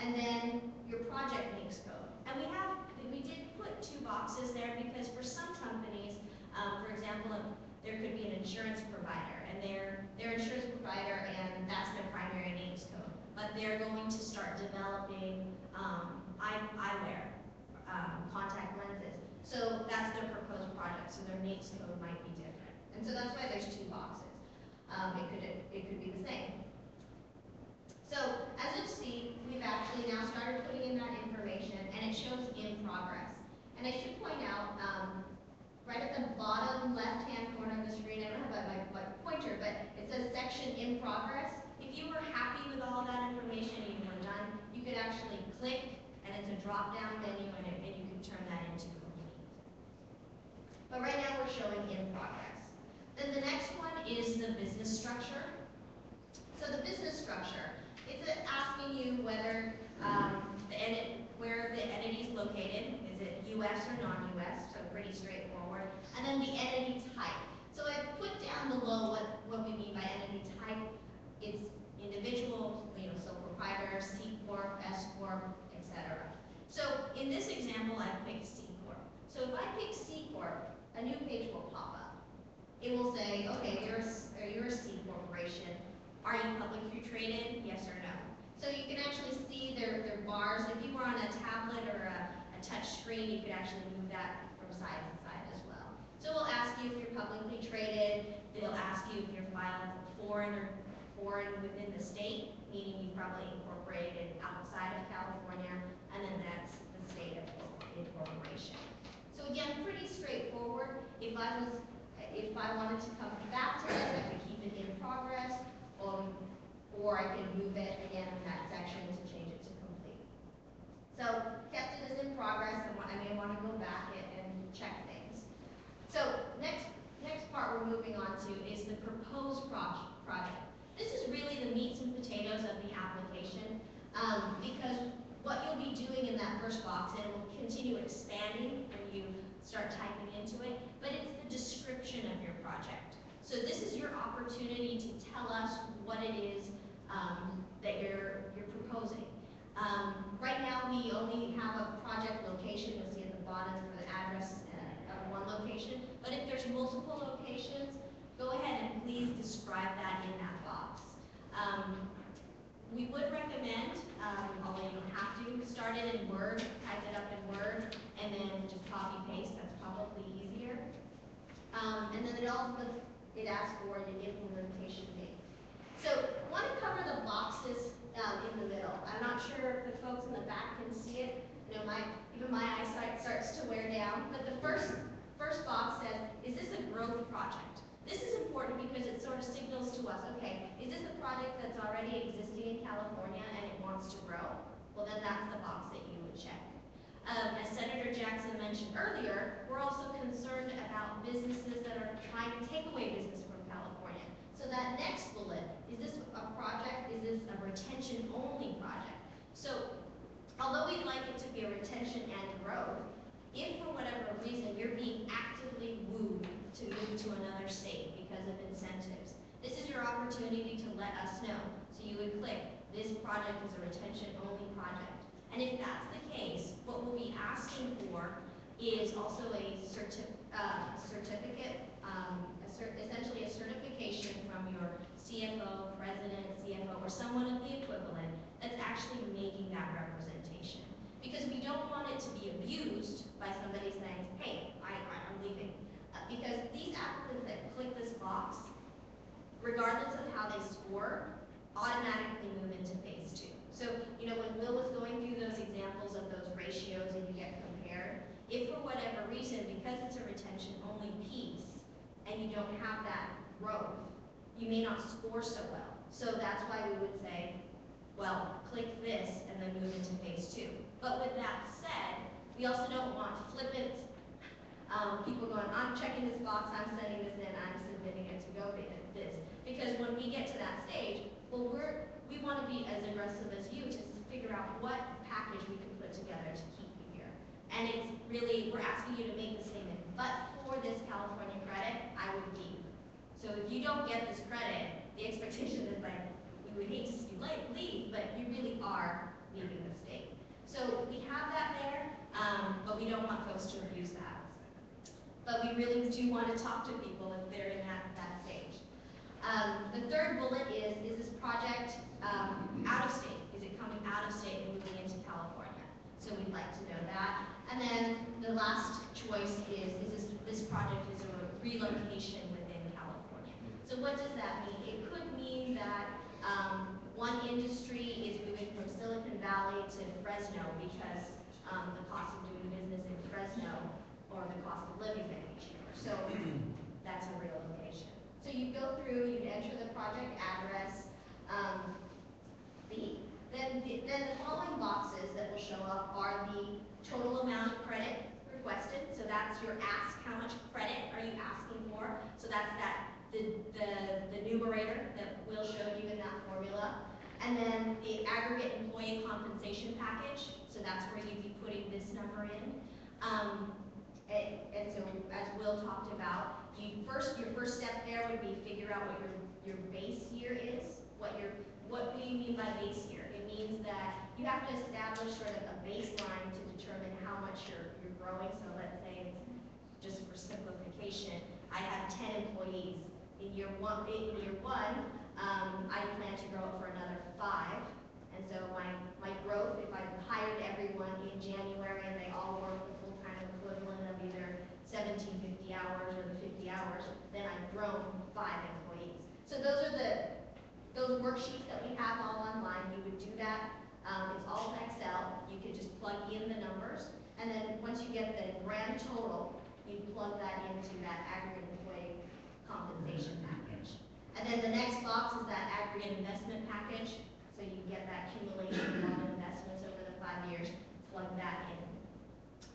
and then your project NAICS code. And we have, we did put two boxes there because for some companies, um, for example, there could be an insurance provider, and they're, they're insurance provider, and that's their primary NAICS code. But they're going to start developing, um, eye, eyewear, um, contact lenses. So that's their proposed project, so their NAICS code might be different. And so that's why there's two boxes. Um, it could, it could be the same. So as you'll see, we've actually now started putting in that information and it shows in progress. And I should point out, um, right at the bottom left-hand corner of the screen, I don't have my, my pointer, but it says section in progress. If you were happy with all that information and you were done, could actually click and it's a drop-down menu and, it, and you can turn that into complete. But right now we're showing in progress. Then the next one is the business structure. So the business structure, it's asking you whether um, the enti- where the entity is located. Is it U.S. or non-U.S.? So pretty straightforward. And then the entity type. So I put down below what, what we mean by entity type. It's individual, proprietor, C corp, S corp, etc. So in this example, I picked C corp. So if I pick C corp, a new page will pop up. It will say, okay, you're, a you're a C corporation. Are you publicly traded? Yes or no? So you can actually see their, their bars. If you were on a tablet or a, a touch screen, you could actually move that from side to side as well. So we'll ask you if you're publicly traded. They'll ask you if you're filed foreign or foreign within the state, meaning you probably incorporated outside of California, and then that's the state of incorporation. So again, pretty straightforward. If I was, if I wanted to come back to this, I could keep it in progress, or, or I could move it again in that section to change it to complete. So kept it as in progress, and I may want to go back and, and check things. So next, next part we're moving on to is the proposed proj- project. This is really the meats and potatoes of the application, um, because what you'll be doing in that first box, and it will continue expanding when you start typing into it, but it's the description of your project. So this is your opportunity to tell us what it is um, that you're, you're proposing. Um, right now, we only have a project location, you'll see at the bottom for the address uh, of one location, but if there's multiple locations, go ahead and please describe that in that Um, we would recommend, um, although you don't have to, start it in Word, type it up in Word, and then just copy paste, that's probably easier. Um, and then it also, it asks for an implementation date. So, I want to cover the boxes, um, in the middle. I'm not sure if the folks in the back can see it, you know, my, even my eyesight starts to wear down, but the first, first box says, is this a growth project? This is important because it sort of signals to us, okay, is this a project that's already existing in California and it wants to grow? Well, then that's the box that you would check. Um, as Senator Jackson mentioned earlier, we're also concerned about businesses that are trying to take away business from California. So that next bullet, is this a project, is this a retention-only project? So, although we'd like it to be a retention and growth, if for whatever reason you're being actively wooed to move to another state because of incentives, this is your opportunity to let us know. So you would click, this project is a retention-only project. And if that's the case, what we'll be asking for is also a certi- uh, certificate, um, a cer- essentially a certification from your CFO, president, CFO, or someone of the equivalent that's actually making that representation. Because we don't want it to be abused by somebody saying, hey, I, I- I'm leaving. Uh, Because these applicants that click this box, regardless of how they score, automatically move into phase two. So, you know, when Will was going through those examples of those ratios and you get compared, if for whatever reason, because it's a retention-only piece, and you don't have that growth, you may not score so well. So that's why we would say, well, click this and then move into phase two. But with that said, we also don't want flippant, um, people going, I'm checking this box, I'm sending this in, I'm submitting it to go this. Because when we get to that stage, well, we're, we wanna be as aggressive as you to figure out what package we can put together to keep you here. And it's really, we're asking you to make the statement, but for this California credit, I would leave. So if you don't get this credit, the expectation is like, we would hate to see you leave, but you really are leaving the state. So we have that there, um, but we don't want folks to abuse that. But we really do want to talk to people if they're in that, that stage. Um, the third bullet is, is this project, um, out of state? Is it coming out of state and moving into California? So we'd like to know that. And then the last choice is, is this, this project is a relocation within California. So what does that mean? It could mean that, um, one industry is moving from Silicon Valley to Fresno because, um, the cost of doing business in Fresno or the cost of living may be cheaper. So that's a relocation. So you go through, you enter the project address, um, the, then, the- then the following boxes that will show up are the total amount of credit requested. So that's your ask, how much credit are you asking for? So that's that, the, the, the numerator that Will showed you in that formula. And then the aggregate employee compensation package, so that's where you'd be putting this number in. Um, and, and so, as Will talked about, you first, your first step there would be figure out what your, your base year is, what your, what do you mean by base year? It means that you have to establish sort of a baseline to determine how much you're, you're growing, so let's say it's, just for simplification, I have ten employees. In year one, in year one, um, I plan to grow it for another five, and so my, my growth, if I hired everyone in January and they all work the full-time equivalent of either seventeen fifty hours or the fifty hours, then I've grown five employees. So those are the, those worksheets that we have all online, you would do that. Um, it's all in Excel, you could just plug in the numbers, and then once you get the grand total, you plug that into that aggregate employee compensation package. And then the next box is that aggregate investment package, so you get that accumulation of investments over the five years, plug that in.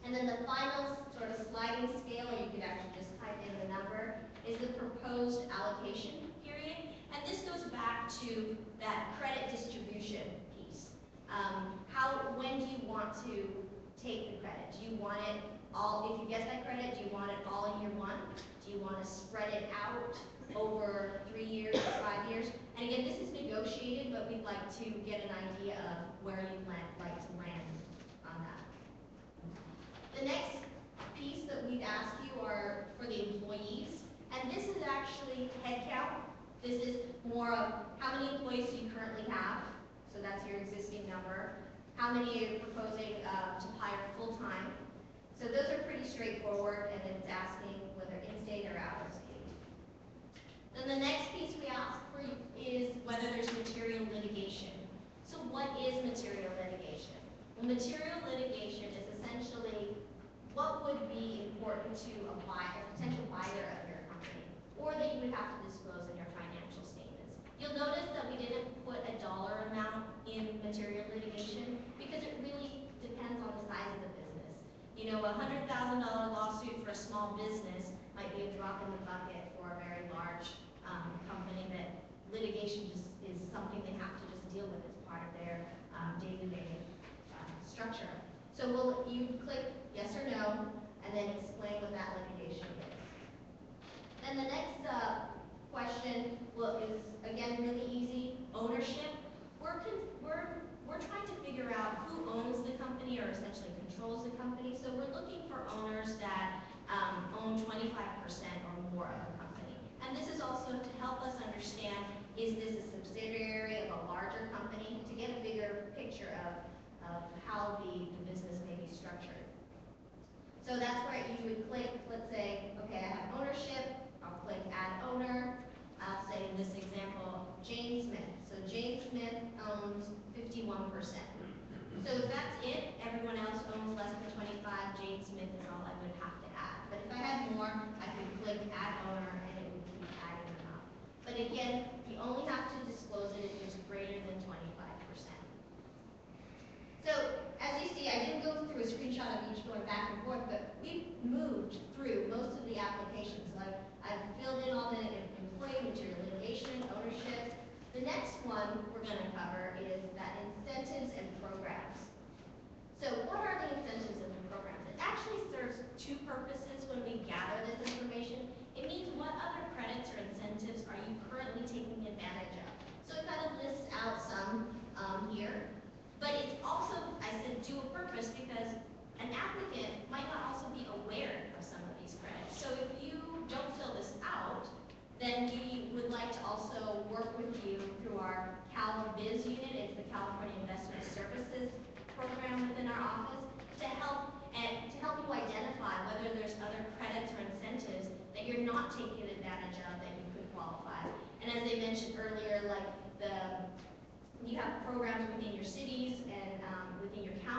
And then the final sort of sliding scale, or you could actually just type in the number, is the proposed allocation period. And this goes back to that credit distribution piece. Um, how, when do you want to take the credit? Do you want it all, if you get that credit, do you want it all in year one? Do you want to spread it out over three years, five years? And again, this is negotiated, but we'd like to get an idea of where you'd like, to land. The next piece that we'd ask you are for the employees, and this is actually headcount. This is more of how many employees do you currently have? So that's your existing number. How many are you proposing uh, to hire full-time? So those are pretty straightforward, and it's asking whether in-state or out-of-state. Then the next piece we ask for is whether there's material litigation. So what is material litigation? Well, material litigation is essentially what would be important to a buyer, a potential buyer of your company, or that you would have to disclose in your financial statements. You'll notice that we didn't put a dollar amount in material litigation because it really depends on the size of the business. You know, a hundred thousand dollar lawsuit for a small business might be a drop in the bucket for a very large, um, company that litigation just is something they have to just deal with as part of their, um, day-to-day, uh, structure. So will you click yes or no, and then explain what that litigation is. Then the next, uh, question will, is, again, really easy, ownership. We're, we're, we're trying to figure out who owns the company or essentially controls the company. So we're looking for owners that, um, own twenty-five percent or more of the company. And this is also to help us understand, is this a subsidiary of a larger company, to get a bigger picture of, of how the, the business may be structured. So that's where you would click, let's say, okay, I have ownership, I'll click add owner, I'll say in this example, Jane Smith. So Jane Smith owns fifty-one percent. So if that's it, everyone else owns less than twenty-five, Jane Smith is all I would have to add. But if I had more, I could click add owner and it would keep adding them up. But again, you only have to disclose So as you see, I didn't go through a screenshot of each going back and forth, but we moved through most of the applications. I've, I've filled in all the employee material, litigation, ownership. The next one we're going to cover is that incentives and programs. So what are the incentives and the programs? It actually serves two purposes when we gather this information. It means what other credits or incentives are you currently taking advantage of. So it kind of lists out some um, here. But it's also, I said, dual purpose because an applicant might not also be aware of some of these credits. So if you don't fill this out, then we would like to also work with you through our CalBIS unit, it's the California Investment Services program within our office, to help, and to help you identify whether there's other credits or incentives that you're not taking advantage of that you could qualify. And as I mentioned earlier, like the, you have programs within your um,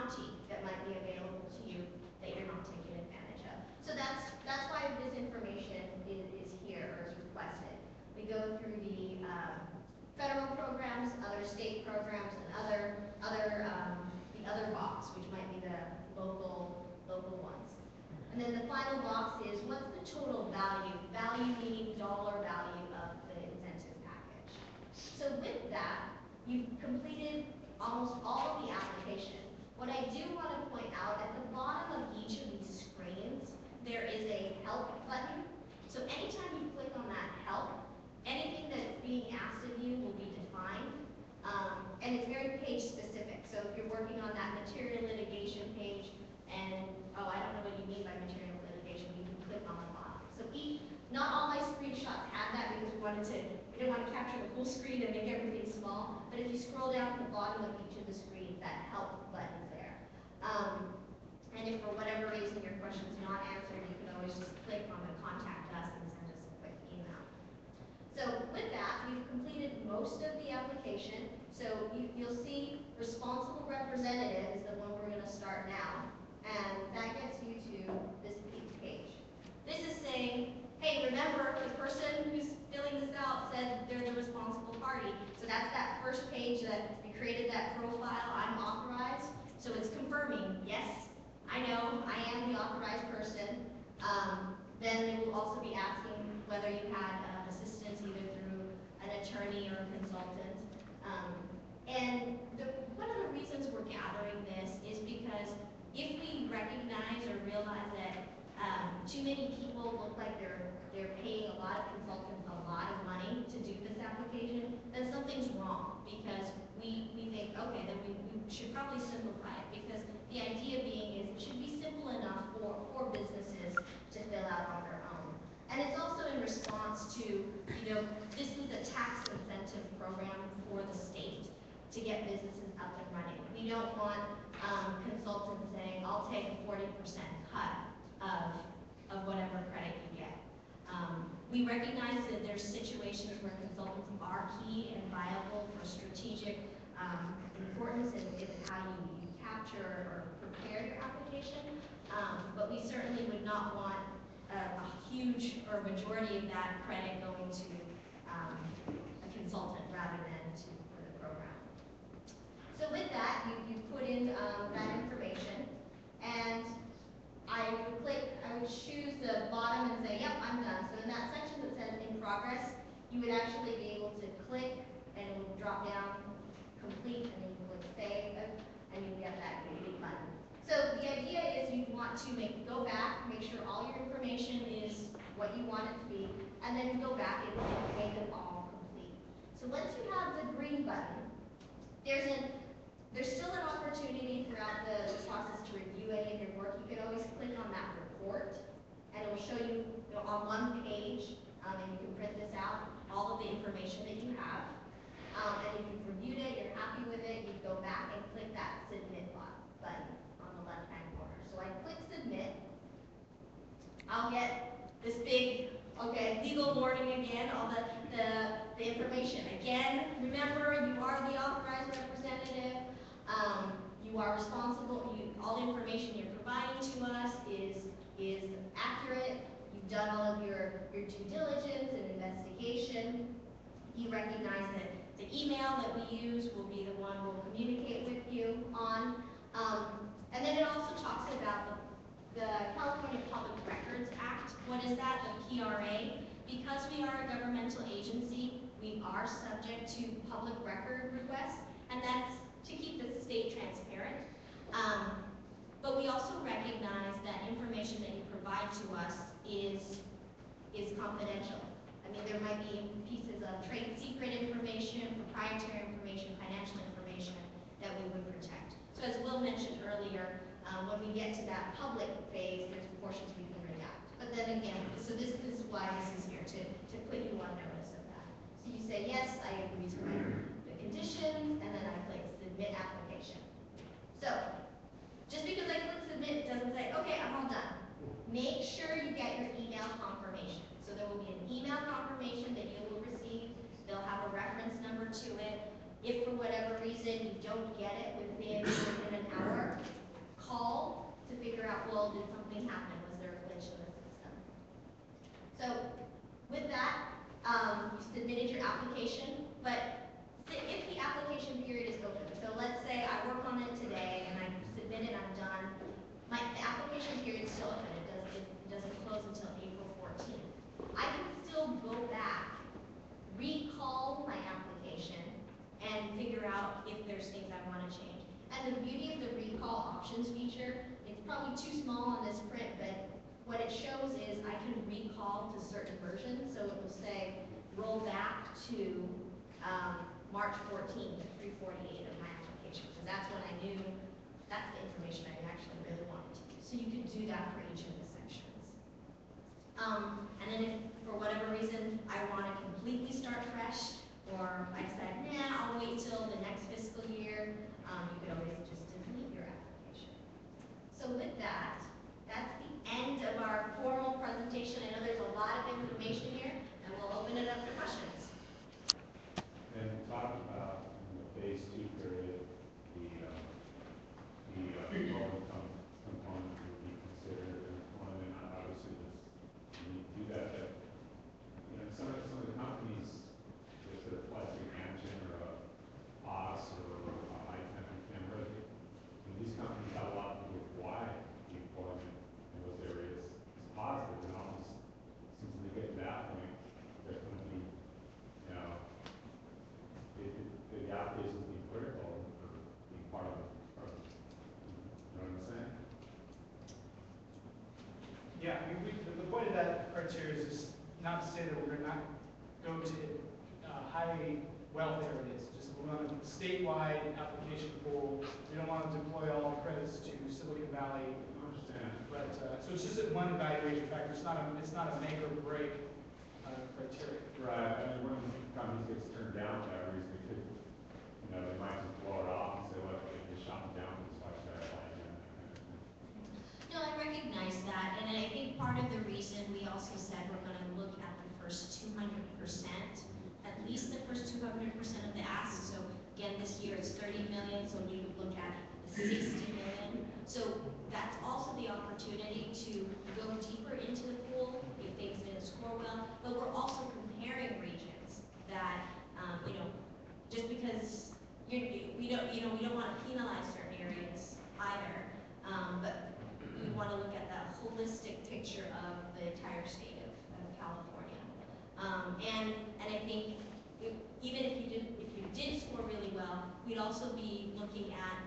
county that might be available to you that you're not taking advantage of. So that's, that's why this information is, is here or is requested. We go through the, um, federal programs, other state programs, and other, other, um, the other box, which might be the local, local ones. And then the final box is what's the total value, value meaning dollar value of the incentive package. So with that, you've completed almost all of the application. What I do want to point out, at the bottom of each of these screens, there is a help button. So anytime you click on that help, anything that's being asked of you will be defined. Um, and it's very page specific. So if you're working on that material litigation page and, oh, I don't know what you mean by material litigation, you can click on the bottom. So each, not all my screenshots have that because we wanted to, we didn't want to capture the whole screen and make everything small. But if you scroll down to the bottom of each of the screens, that help. Um, and if for whatever reason your question's not answered, you can always just click on the contact us and send us a quick email. So with that, we've completed most of the application. So you, you'll see responsible representative is the one we're gonna start now. And that gets you to this page. This is saying, hey, remember, the person who's filling this out said they're the responsible party. So that's that first page that we created that profile, I'm authorized. So it's confirming, yes, I know, I am the authorized person. Um, then they will also be asking whether you had uh, assistance either through an attorney or a consultant. Um, and the, one of the reasons we're gathering this is because if we recognize or realize that um, too many people look like they're they're paying a lot of consultants a lot of money to do this application, then something's wrong because we, we think, okay, then we, we should probably simplify it because the idea being is it should be simple enough for, for businesses to fill out on their own. And it's also in response to, you know, this is a tax incentive program for the state to get businesses up and running. We don't want um, consultants saying, I'll take a forty percent cut of, of whatever credit you get. Um, we recognize that there's situations where consultants are key and viable for strategic um, importance in how you, capture or prepare your application. Um, but we certainly would not want a, a huge or majority of that credit going to um, a consultant rather than to the program. So with that, you, you put in um, that information, and I would click, I would choose the bottom and say, yep, I'm done. So in that section that says in progress, you would actually be able to click, and drop down, complete, and you and you get that complete button. So the idea is you want to make, go back, make sure all your information is what you want it to be, and then go back and make it all complete. So once you have the green button, there's an, there's still an opportunity throughout the process to review any of your work. You can always click on that report, and it will show you, you know, on one page, um, and you can print this out, all of the information that you have. Um, and if you've it, you're happy with it, you go back and click that submit bu- button on the left-hand corner. So I click submit. I'll get this big, okay, legal warning again, all the, the, the information. Again, remember, you are the authorized representative. Um, you are responsible, you, all the information you're providing to us is, is accurate. You've done all of your, your due diligence and investigation. You recognize that the email that we use will be the one we'll communicate with you on. Um, and then it also talks about the, the California Public Records Act. What is that? The PRA. Because we are a governmental agency, we are subject to public record requests, and that's to keep the state transparent. Um, but we also recognize that information that you provide to us is, is confidential. I mean, there might be pieces of trade secret information, proprietary information, financial information that we would protect. So as Will mentioned earlier, um, when we get to that public phase, there's portions we can redact. But then again, so this, is why this is here, to, to put you on notice of that. So you say, yes, I agree to the conditions, and then I click submit application. So, just because I click submit doesn't say, okay, I'm all done. Make sure you get your email confirmation. There will be an email confirmation that you will receive. They'll have a reference number to it. If for whatever reason you don't get it within, within an hour, call to figure out, well, did something happen? Was there a glitch in the system? So with that, um, you submitted your application, but if the application period is open, so let's say I work on it today and I submit it, I'm done, my, the application period is still open, it doesn't, it doesn't close until April. I can still go back, recall my application, and figure out if there's things I wanna change. And the beauty of the recall options feature, it's probably too small on this print, but what it shows is I can recall to certain versions, so it will say, roll back to, um, March fourteenth, three forty-eight of my application, because that's when I knew, that's the information I actually really wanted to use. So you could do that for each of. Um, and then if, for whatever reason, I wanna completely start fresh, or I said, nah, I'll wait till the next fiscal year, um, you could always just delete your application. So with that, that's the end of our formal presentation. I know there's a lot of information here, and we'll open it up for questions. And talk about in the phase two period, the, um, the, uh, low income component would be considered an employment, obviously, this, you need to do that, but, you know, some of, some of the companies, if they're like an Amgen or a Haas or camera, and these companies have a lot to do with why the employment in those areas is positive. and almost, since they get to that point, they're gonna be, you know, it, it, the application's being critical for being part of, of, you know what I'm saying? Yeah, I mean, we, the, the point of that criteria is just not to say that we're not go to, uh, high wealth areas, just we want a statewide application pool. We don't want to deploy all the credits to Silicon Valley, I understand. But, uh, so it's just that one evaluation factor, it's not a, it's not a make or break, uh, criteria. Right, I mean, when companies gets turned down for that reason, it could, you know, they might just blow it off and say, well, if they shot me down, it's why should I apply again? that kind of. No, I recognize that, and I think part of the reason we also said we're gonna look at the first two hundred percent, at least the first two hundred percent of the ask, so again, this year it's thirty million, so we would look at sixty million. So that's also the opportunity to go deeper into the pool, if things didn't score well, but we're also comparing regions that, um, you know, just because you, we don't, you know, we don't wanna penalize certain areas either, um, but we want to look at that holistic picture of the entire state of, of California. Um, and, and I think even if you did, if you did score really well, we'd also be looking at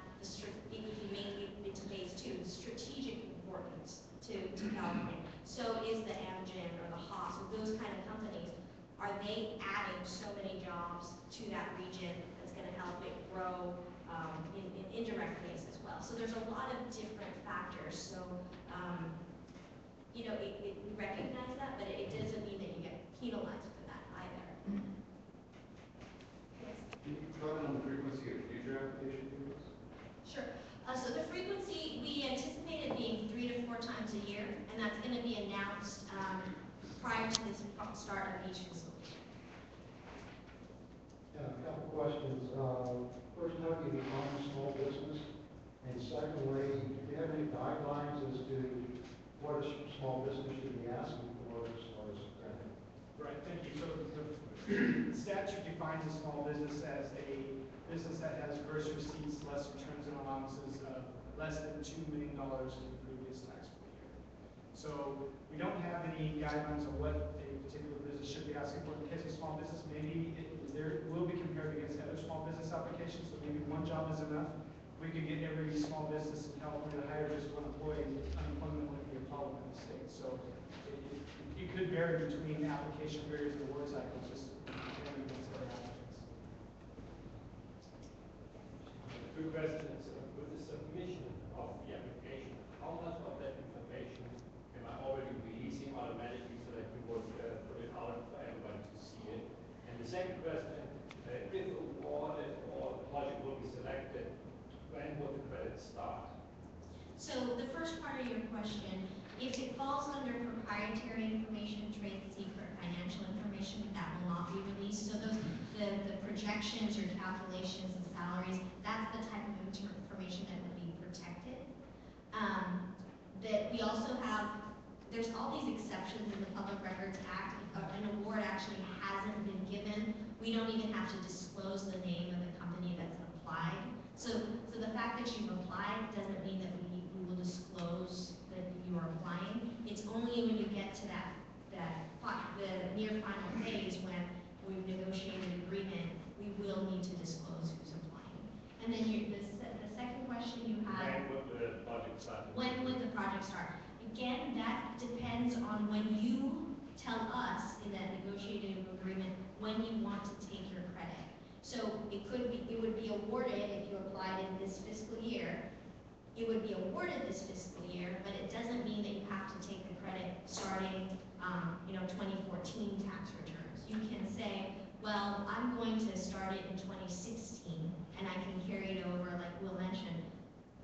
it would be mainly into phase two, the strategic importance to, to California. So is the Amgen or the Haas, or those kind of companies, are they adding so many jobs to that region that's gonna help it grow, um, in, in indirect ways as well. So there's a lot of different factors, so, um, you know, it, it, we recognize that, but it doesn't mean that you get penalized for that either. Can you comment on the frequency of future application periods? Sure, uh, so the frequency, we anticipate it being three to four times a year, and that's gonna be announced, um, prior to the start of each fiscal year. Yeah, a couple questions. Uh, First, how do you define small business? And secondly, do you have any guidelines as to what a small business should be asking for as far as credit? Right, thank you. So the statute defines a small business as a business that has gross receipts less returns and allowances of less than two million dollars in the previous taxable year. So we don't have any guidelines on what a particular business should be asking for. In the case of small business, maybe it, there will be compared against other small business applications, so maybe one job is enough. We could get every small business in California to hire just one employee, unemployment wouldn't be a problem in the state. So it, it, it could vary between application periods and award cycles, just comparing against other applicants. Questions. Uh, With the submission of the application, how much of that information am I already releasing automatically so that people uh, put it out for everybody to see it? And the second question, uh, if awarded or the project will be selected, when will the credit start? So the first part of your question, if it falls under proprietary information, trade secret, financial information, that will not be released. So those, the, the projections or calculations salaries, that's the type of information that would be protected. Um, that we also have, there's all these exceptions in the Public Records Act. If an award actually hasn't been given, we don't even have to disclose the name of the company that's applied. So, so the fact that you've applied doesn't mean that we, we will disclose that you are applying. It's only when you get to that, that, the near final phase when we've negotiated an agreement, we will need to disclose. And then you, the, se- the second question you had. When will the project start? When would the project start? Again, that depends on when you tell us in that negotiated agreement when you want to take your credit. So it could be, it would be awarded if you applied in this fiscal year. It would be awarded this fiscal year, but it doesn't mean that you have to take the credit starting, um, you know, twenty fourteen tax returns. You can say, well, I'm going to start it in twenty sixteen, and I can carry it over, like Will mentioned,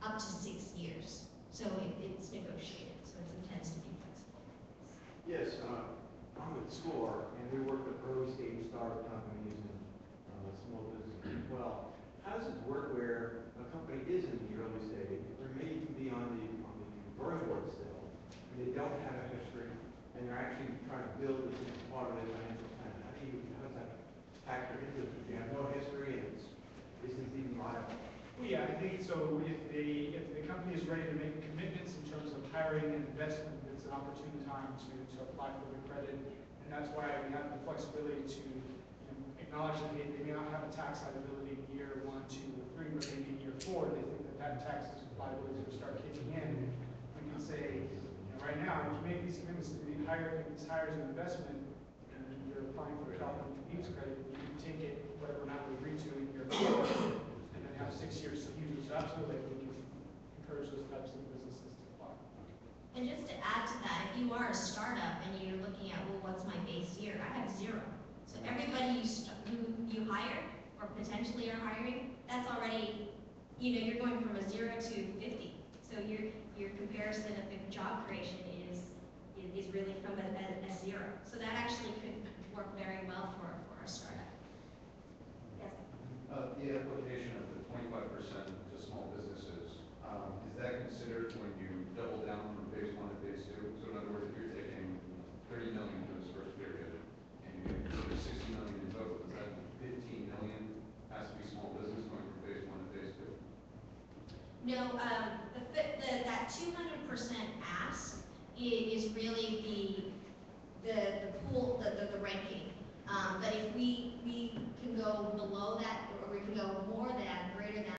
up to six years. So it, it's negotiated, so it intends to be flexible. Yes, uh, I'm with SCORE, and we work with early stage startup companies and, uh, small businesses as well. How does it work where a company is in the early stage, or may even be on the, on the board still, and they don't have a history, and they're actually trying to build this as part of their financial plan? How do you, how does that factor into it? If you have no history and Well, yeah, I think so if the, if the company is ready to make commitments in terms of hiring and investment, it's an opportune time to, to apply for the credit. And that's why we have the flexibility to you know, acknowledge that they, they may not have a tax liability in year one, two, or three, but maybe in year four, they think that that tax liability to start kicking in. We can say, you know, right now, if you make these commitments to be hire, these hires and investment, and you're applying for a California needs credit, you can take it, whatever amount we agree to in year four, have six years to use it. So absolutely, we can encourage those types of businesses to apply. And just to add to that, if you are a startup and you're looking at, well, what's my base year? I have zero. So everybody you, st- you, you hire or potentially are hiring, that's already, you know, you're going from a zero to fifty. So your, your comparison of the job creation is, is- is really from a, a, a zero. So that actually could work very well for, for a startup. Yes? Uh, the application of the twenty-five percent to small businesses, um, is that considered when you double down from phase one to phase two? So in other words, if you're taking thirty million in this first period, and you get sixty million in total, is that fifteen million has to be small business going from phase one to phase two? No, um, the, the, that two hundred percent ask is really the, the, the pool, the, the, the ranking. Um, but if we, we can go below that, or we can go more than